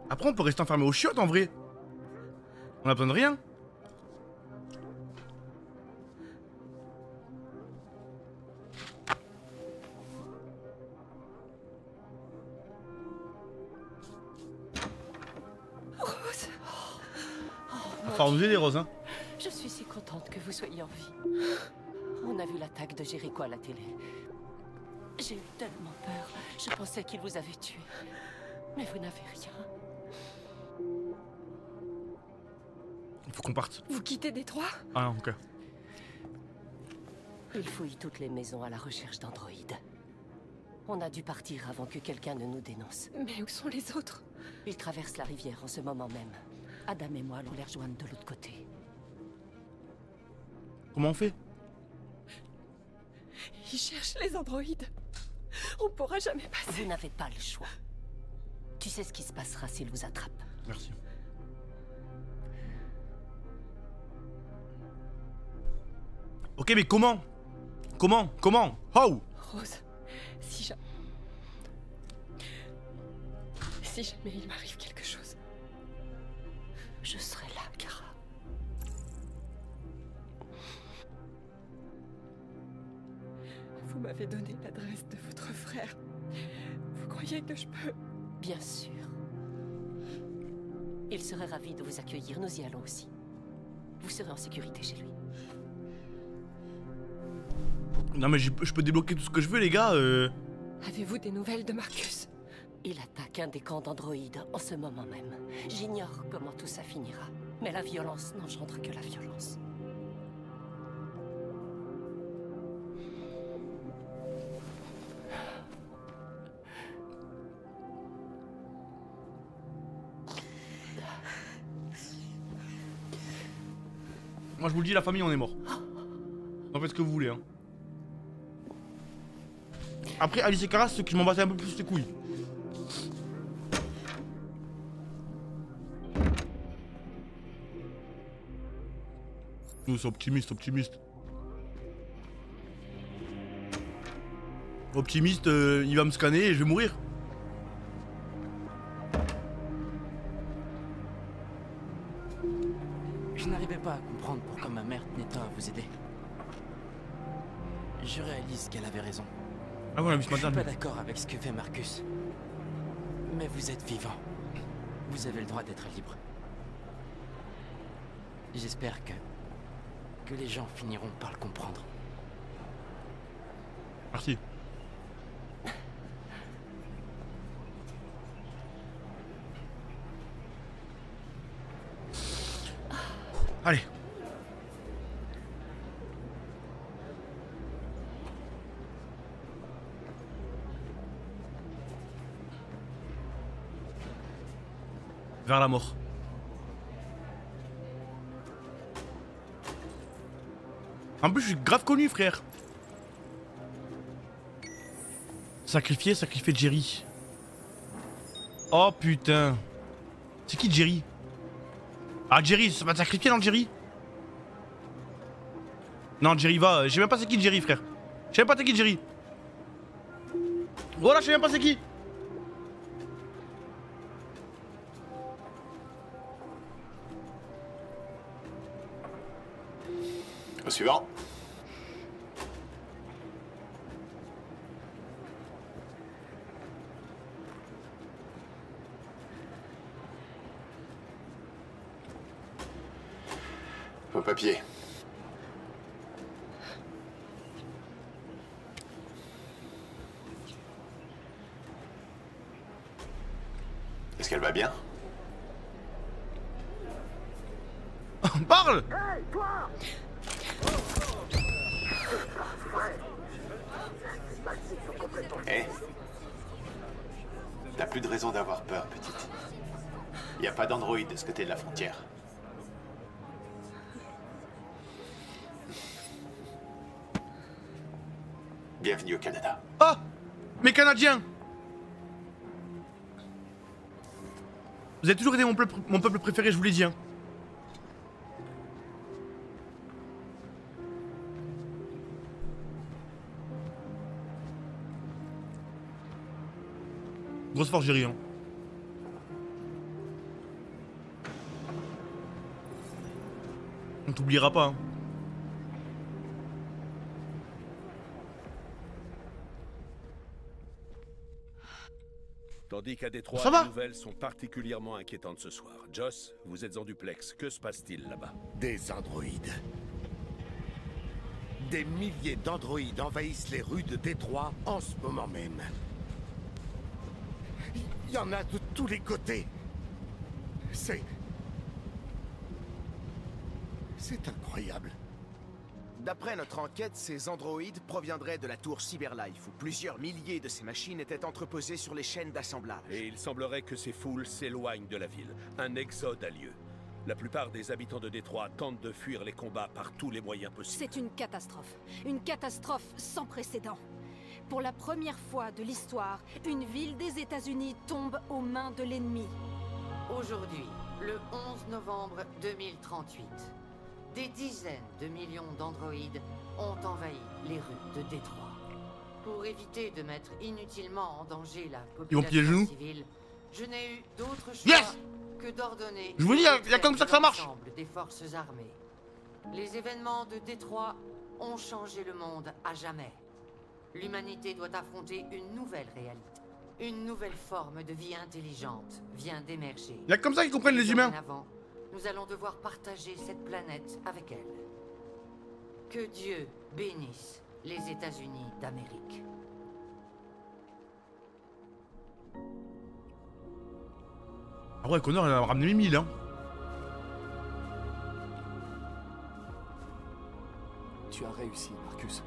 Après, on peut rester enfermé au chiottes en vrai. On a besoin de rien. En vie. On a vu l'attaque de Jericho à la télé. J'ai eu tellement peur. Je pensais qu'il vous avait tué. Mais vous n'avez rien. Il faut qu'on parte. Vous quittez Détroit? Ah non, ok. Il fouille toutes les maisons à la recherche d'androïdes. On a dû partir avant que quelqu'un ne nous dénonce. Mais où sont les autres? Ils traversent la rivière en ce moment même. Adam et moi allons les rejoindre de l'autre côté. Comment on fait? Ils cherchent les androïdes. On pourra jamais passer. Vous n'avez pas le choix. Tu sais ce qui se passera s'ils vous attrapent. Merci. Ok, mais comment? Comment? Comment? How? Rose, si jamais... Si jamais il m'arrive m'avez donné l'adresse de votre frère. Vous croyez que je peux... Bien sûr. Il serait ravi de vous accueillir. Nous y allons aussi. Vous serez en sécurité chez lui. Non, mais je je peux débloquer tout ce que je veux, les gars. euh. Avez-vous des nouvelles de Marcus? Il attaque un des camps d'androïdes en ce moment même. J'ignore comment tout ça finira. Mais la violence n'engendre que la violence. Je vous le dis, la famille, on est mort. En faites ce que vous voulez, hein. Après, Alice et Cara, ceux qui m'en battaient un peu plus les couilles. Nous, c'est optimiste, optimiste. Optimiste, euh, il va me scanner et je vais mourir. Ah ce Je suis pas d'accord avec ce que fait Marcus. Mais vous êtes vivant. Vous avez le droit d'être libre. J'espère que... que les gens finiront par le comprendre. Merci. Allez. La mort. En plus, je suis grave connu, frère. Sacrifier, sacrifier Jerry. Oh putain. C'est qui Jerry? Ah Jerry, ça va te sacrifier non Jerry? Non Jerry va, je sais même pas c'est qui Jerry frère. Je sais même pas c'est qui Jerry. Voilà, je sais même pas c'est qui. Suivant. Vos papiers. Est-ce qu'elle va bien Parle Eh T'as plus de raison d'avoir peur, petite. Y a pas d'androïde de ce côté de la frontière. Bienvenue au Canada. Ah Mais Canadiens Vous avez toujours été mon peuple, mon peuple préféré, je vous l'ai dit. Hein. Hein. On t'oubliera pas. Hein. Tandis qu'à Détroit, Ça va les nouvelles sont particulièrement inquiétantes ce soir. Joss, vous êtes en duplex. Que se passe-t-il là-bas? Des androïdes. Des milliers d'androïdes envahissent les rues de Détroit en ce moment même. Il y en a de tous les côtés. C'est... C'est incroyable. D'après notre enquête, ces androïdes proviendraient de la tour Cyberlife, où plusieurs milliers de ces machines étaient entreposées sur les chaînes d'assemblage. Et il semblerait que ces foules s'éloignent de la ville. Un exode a lieu. La plupart des habitants de Détroit tentent de fuir les combats par tous les moyens possibles. C'est une catastrophe. Une catastrophe sans précédent. Pour la première fois de l'histoire, une ville des États-Unis tombe aux mains de l'ennemi. Aujourd'hui, le 11 novembre 2038, des dizaines de millions d'androïdes ont envahi les rues de Détroit. Pour éviter de mettre inutilement en danger la population civile, je n'ai eu d'autre choix Yes que d'ordonner Je vous dis, y a- y a comme ça que ça marche. l'ensemble des forces armées. Les événements de Détroit ont changé le monde à jamais. L'humanité doit affronter une nouvelle réalité. Une nouvelle forme de vie intelligente vient d'émerger. Y a comme ça qu'ils comprennent les humains. Dorénavant, nous allons devoir partager cette planète avec elle. Que Dieu bénisse les États-Unis d'Amérique. Ah ouais, Connor, il a ramené 1000 hein. Tu as réussi, Marcus.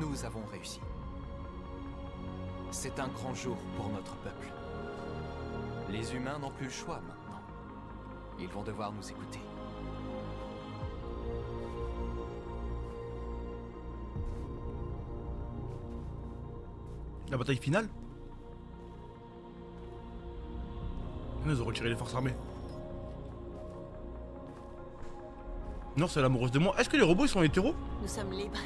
Nous avons réussi. C'est un grand jour pour notre peuple. Les humains n'ont plus le choix maintenant. Ils vont devoir nous écouter. La bataille finale Ils ont retiré les forces armées. Non, c'est l'amoureuse de moi. Est-ce que les robots ils sont hétéros? Nous sommes libres.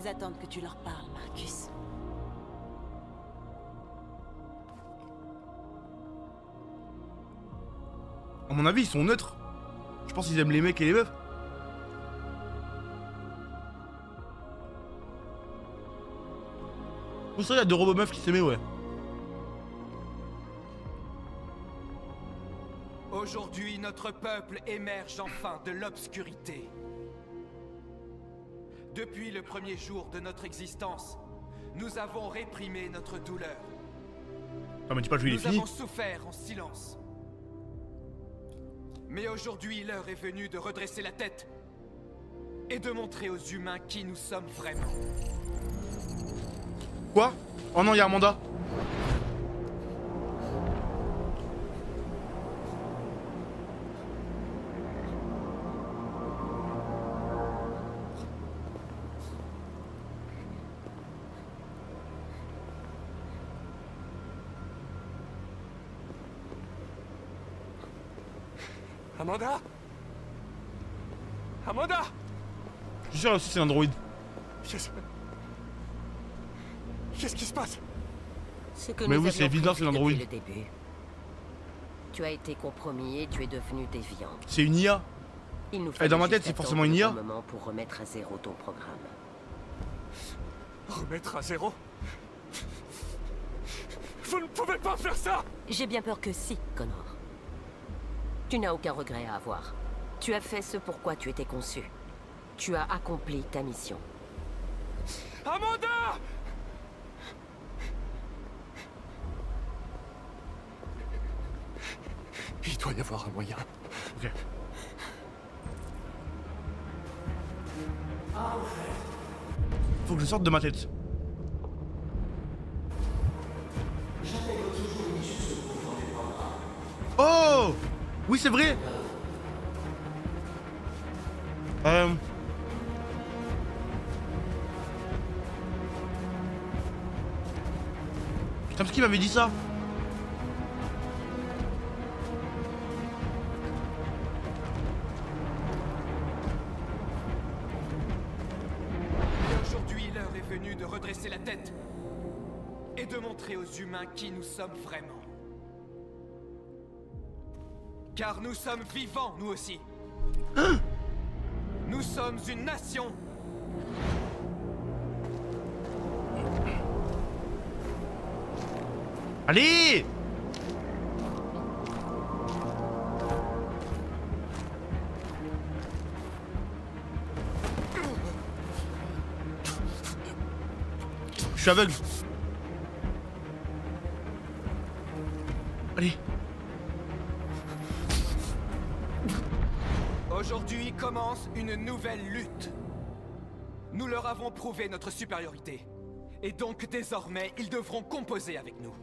Ils attendent que tu leur parles, Marcus. À mon avis, ils sont neutres. Je pense qu'ils aiment les mecs et les meufs. Vous savez, il y a deux robots meufs qui s'aimaient, ouais. Aujourd'hui, notre peuple émerge enfin de l'obscurité. Depuis le premier jour de notre existence, nous avons réprimé notre douleur. Ah, mais dis pas je lui Nous avons souffert en silence. Mais aujourd'hui, l'heure est venue de redresser la tête et de montrer aux humains qui nous sommes vraiment. Quoi? Oh non, il y a Amanda. Amanda? Amanda? Je suis sûr aussi c'est un android. Qu'est-ce Qu'est-ce qui se passe? Ce que Mais nous oui, c'est évident, c'est le début. Tu as été compromis et tu es devenu déviant. C'est une IA. Il nous Et dans ma tête, c'est forcément une IA. pour remettre à zéro ton programme. Remettre à zéro? Vous ne pouvez pas faire ça J'ai bien peur que si, Connor. Tu n'as aucun regret à avoir. Tu as fait ce pourquoi tu étais conçu. Tu as accompli ta mission. Amanda Il doit y avoir un moyen. Ok. Faut que je sorte de ma tête. C'est vrai. Euh... Qui m'avait dit ça Car nous sommes vivants, nous aussi. nous sommes une nation. Allez Je suis aveugle. Allez. Aujourd'hui commence une nouvelle lutte. Nous leur avons prouvé notre supériorité. Et donc désormais, ils devront composer avec nous.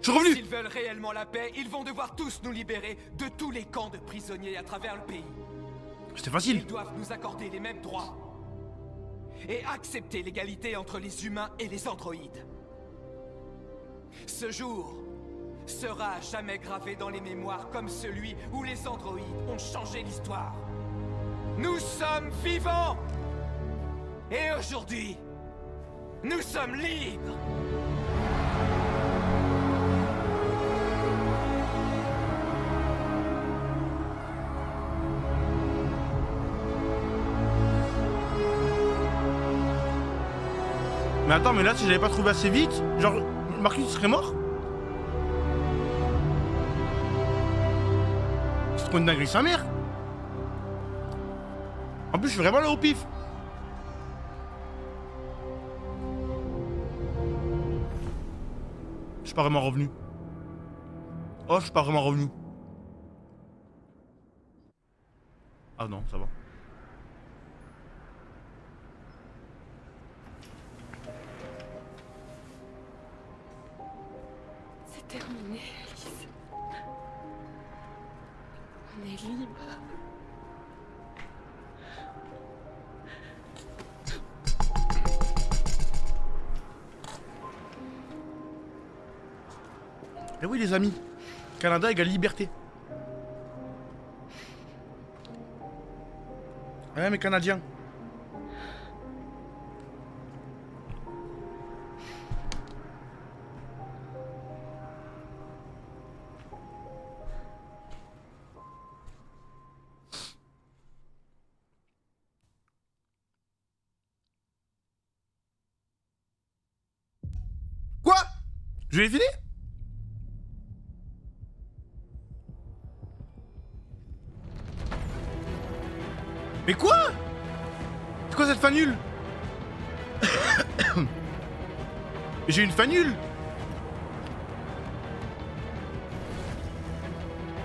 Je suis revenu S'ils veulent réellement la paix, ils vont devoir tous nous libérer de tous les camps de prisonniers à travers le pays. C'était facile. Ils doivent nous accorder les mêmes droits. Et accepter l'égalité entre les humains et les androïdes. Ce jour sera jamais gravé dans les mémoires comme celui où les androïdes ont changé l'histoire. Nous sommes vivants. Et aujourd'hui, nous sommes libres. Mais attends, mais là, si j'avais pas trouvé assez vite, genre, Marcus serait mort? Une dinguerie sa mère En plus, je suis vraiment là au pif Je suis pas vraiment revenu. Oh, je suis pas vraiment revenu. Ah non, ça va. C'est terminé, On est libre. Eh oui les amis, Canada égale liberté. Ouais mais canadien. Mais quoi C'est quoi cette fin nulle [coughs] J'ai une fin nulle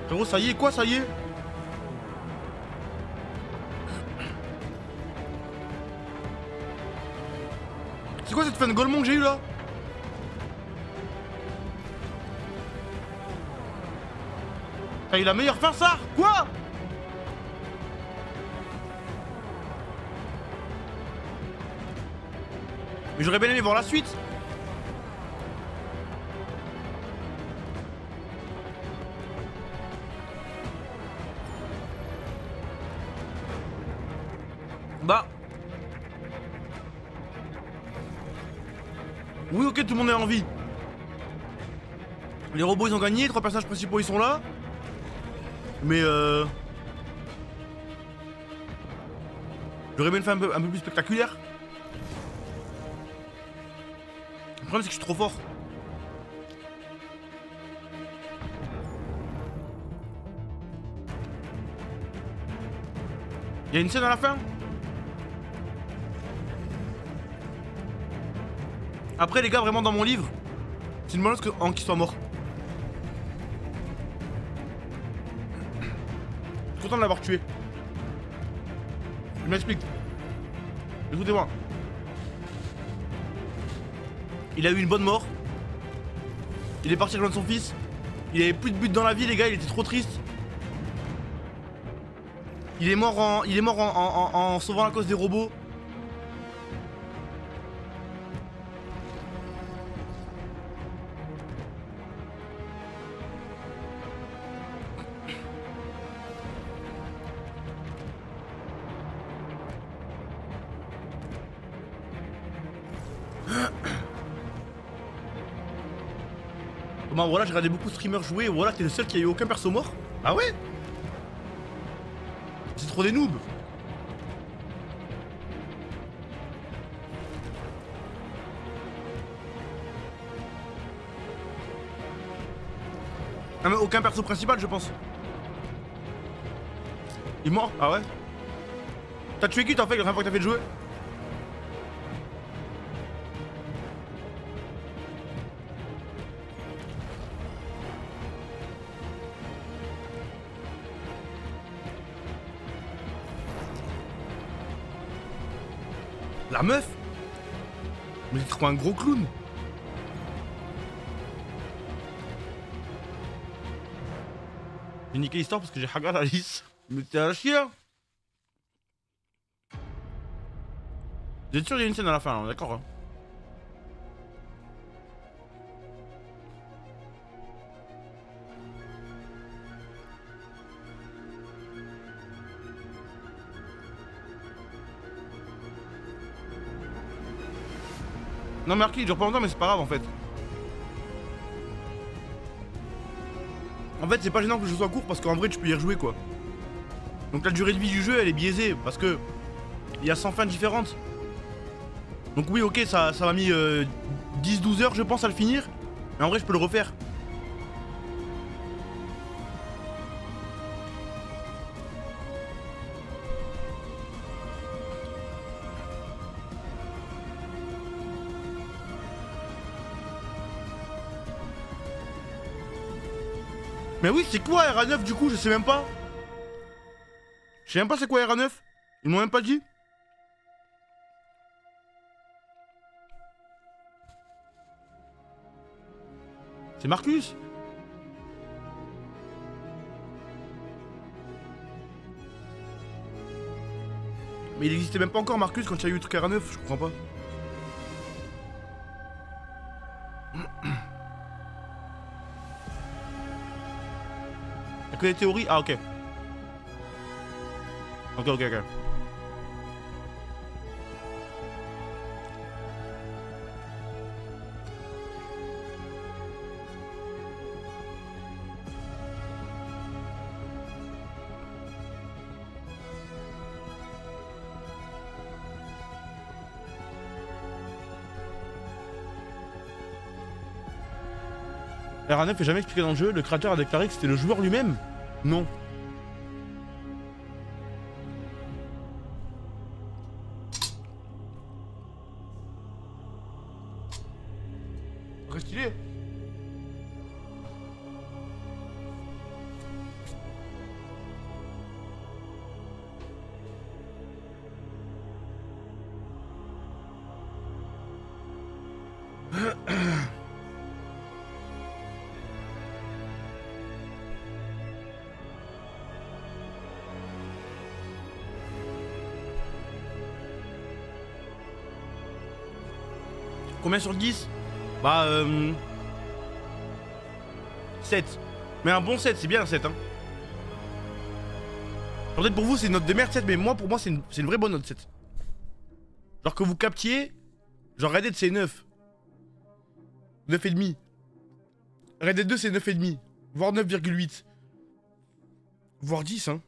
Frérot, ça y est, quoi, ça y est C'est quoi cette fin de Golemont que j'ai eu là T'as eu la meilleure fin, ça Quoi Mais j'aurais bien aimé voir la suite. Bah. Oui ok tout le monde est en vie. Les robots ils ont gagné, les trois personnages principaux ils sont là. Mais euh. J'aurais bien fait un peu, un peu plus spectaculaire. Le problème c'est que je suis trop fort. Il y a une scène à la fin Après les gars vraiment dans mon livre C'est une que en qu'il soit mort content de l'avoir tué. Je m'explique. Écoutez-moi. Il a eu une bonne mort. Il est parti rejoindre son fils. Il avait plus de but dans la vie les gars il était trop triste. Il est mort en- en sauvant la cause des robots. Voilà, j'ai regardé beaucoup de streamers jouer, voilà, t'es le seul qui a eu aucun perso mort. Ah ouais? C'est trop des noobs. Ah mais aucun perso principal je pense. Il est mort. Ah ouais? T'as tué qui t'en fait la dernière fois que t'as fait de jouer? La meuf Mais c'est trop un gros clown. J'ai niqué l'histoire parce que j'ai Hagar Alice. Mais t'es un chien. Vous êtes sûr qu'il y a une scène à la fin, d'accord hein Non, Marquis, il dure pas longtemps, mais c'est pas grave en fait. En fait, c'est pas gênant que je sois court parce qu'en vrai, tu peux y rejouer quoi. Donc la durée de vie du jeu, elle est biaisée parce que il y a 100 fins différentes. Donc oui, ok, ça ça m'a mis 10-12 heures, je pense, à le finir. Mais en vrai, je peux le refaire. Mais oui, c'est quoi RA9 du coup Je sais même pas. Je sais même pas c'est quoi RA9. Ils m'ont même pas dit. C'est Marcus Mais il existait même pas encore Marcus quand il y a eu le truc RA9, je comprends pas. Que des théories Ah ok. Ok ok ok. RA9 est jamais expliqué dans le jeu, le créateur a déclaré que c'était le joueur lui-même Non. Combien sur 10 Bah euh... 7. Mais un bon 7, c'est bien un 7 hein. Peut-être pour vous c'est une note de merde 7, mais moi pour moi c'est une, vraie bonne note 7. Genre que vous captiez, genre Red Dead c'est 9. 9,5. Red Dead 2 c'est 9,5. Voire 9,8. Voire 10 hein.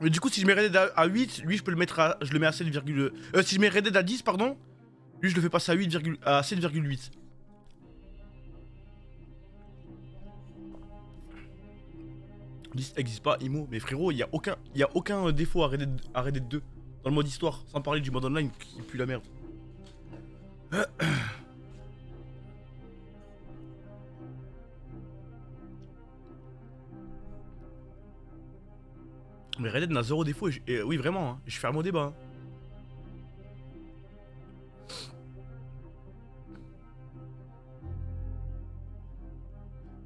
Mais du coup si je mets Red Dead à 8, lui je peux le mettre à... Je le mets à 7, euh, si je mets Red Dead à 10 pardon, lui je le fais passer à 8, à 7,8. n'existe pas, Imo. Mais frérot, il n'y a aucun, a aucun défaut à Red, Dead, à Red Dead 2 dans le mode histoire, sans parler du mode online qui pue la merde. [coughs] Mais Red Dead n'a zéro défaut et, oui vraiment, hein, je un mot débat. Hein.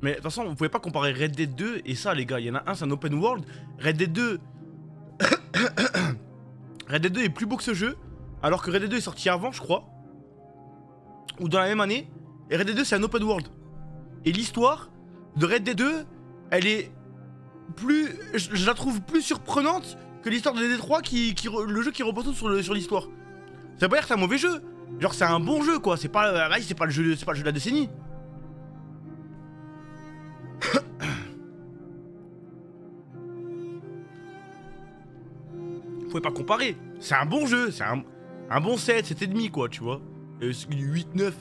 Mais de toute façon, vous pouvez pas comparer Red Dead 2 et ça, les gars. Il y en a un, c'est un open world. Red Dead 2. [coughs] Red Dead 2 est plus beau que ce jeu. Alors que Red Dead 2 est sorti avant, je crois. Ou dans la même année. Et Red Dead 2, c'est un open world. Et l'histoire de Red Dead 2, elle est plus. Je, la trouve plus surprenante que l'histoire de Red 3 qui, le jeu qui repose sur sur l'histoire. Ça veut pas dire que c'est un mauvais jeu. Genre c'est un bon jeu quoi. C'est pas, c'est pas le jeu, c'est pas le jeu de la décennie. Vous pouvez pas comparer. C'est un bon jeu, c'est un, un, bon 7, 7,5 quoi, tu vois. Et 8, 9.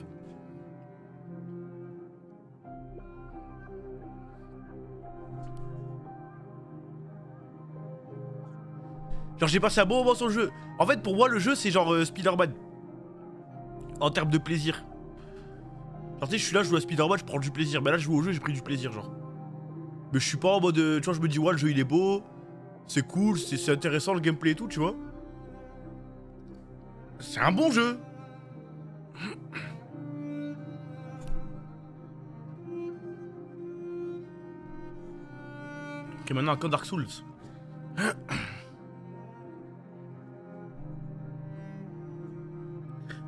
Genre j'ai passé un bon moment sur le jeu. En fait pour moi le jeu c'est genre euh, Spider-Man. En termes de plaisir. Genre tu sais je suis là, je joue à Spider-Man, je prends du plaisir. Mais là je joue au jeu, j'ai pris du plaisir genre. Mais je suis pas en mode, euh, tu vois, je me dis ouais le jeu il est beau. C'est cool, c'est intéressant le gameplay et tout, tu vois. C'est un bon jeu. Ok, maintenant, un Dark Souls.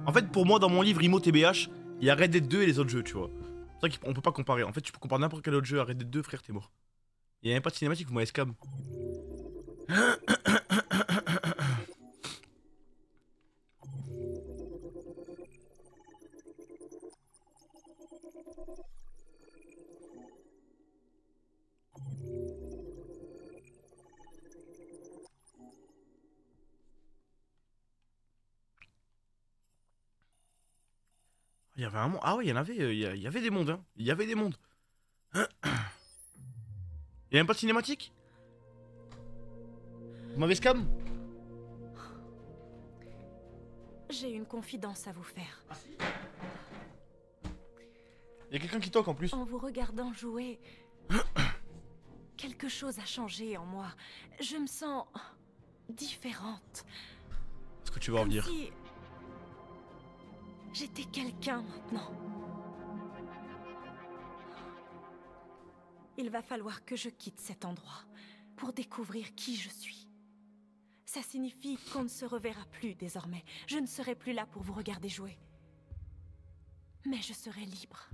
En fait, pour moi, dans mon livre Imo TBH, il y a Red Dead 2 et les autres jeux, tu vois. C'est vrai qu'on peut pas comparer. En fait, tu peux comparer n'importe quel autre jeu à Red Dead 2, frère, t'es mort. Il y a même pas de cinématique, vous m'avez scam. Il y avait un monde. Ah ouais, il y en avait. Euh, il y avait des mondes. Hein. Il y avait des mondes. [clears throat] Il y a même pas de cinématique? M'avez scam J'ai une confidence à vous faire. Il y a quelqu'un qui toque en plus. En vous regardant jouer, [coughs] quelque chose a changé en moi. Je me sens différente. Est-ce que tu vas revenir? J'étais quelqu'un maintenant. Il va falloir que je quitte cet endroit pour découvrir qui je suis. Ça signifie qu'on ne se reverra plus désormais. Je ne serai plus là pour vous regarder jouer. Mais je serai libre.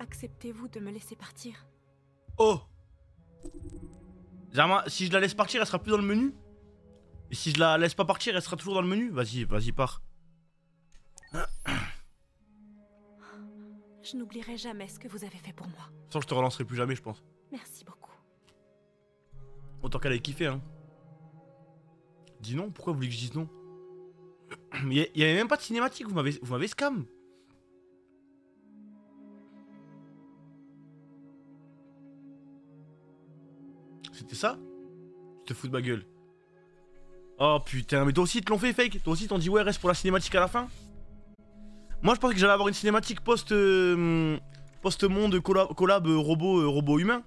Acceptez-vous de me laisser partir? Oh si je la laisse partir, elle sera plus dans le menu? Et si je la laisse pas partir, elle sera toujours dans le menu? Vas-y, vas-y, pars. Je n'oublierai jamais ce que vous avez fait pour moi. Sans je te relancerai plus jamais, je pense. Merci beaucoup. Autant qu'elle ait kiffé, hein. Dis non, pourquoi vous voulez que je dise non? Il y, avait même pas de cinématique, vous m'avez scam. C'était ça? Je te fous de ma gueule. Oh putain, mais toi aussi ils te l'ont fait fake Toi aussi t'ont dit ouais reste pour la cinématique à la fin Moi je pensais que j'allais avoir une cinématique post... Euh, monde collab, collab robot, euh, robot humain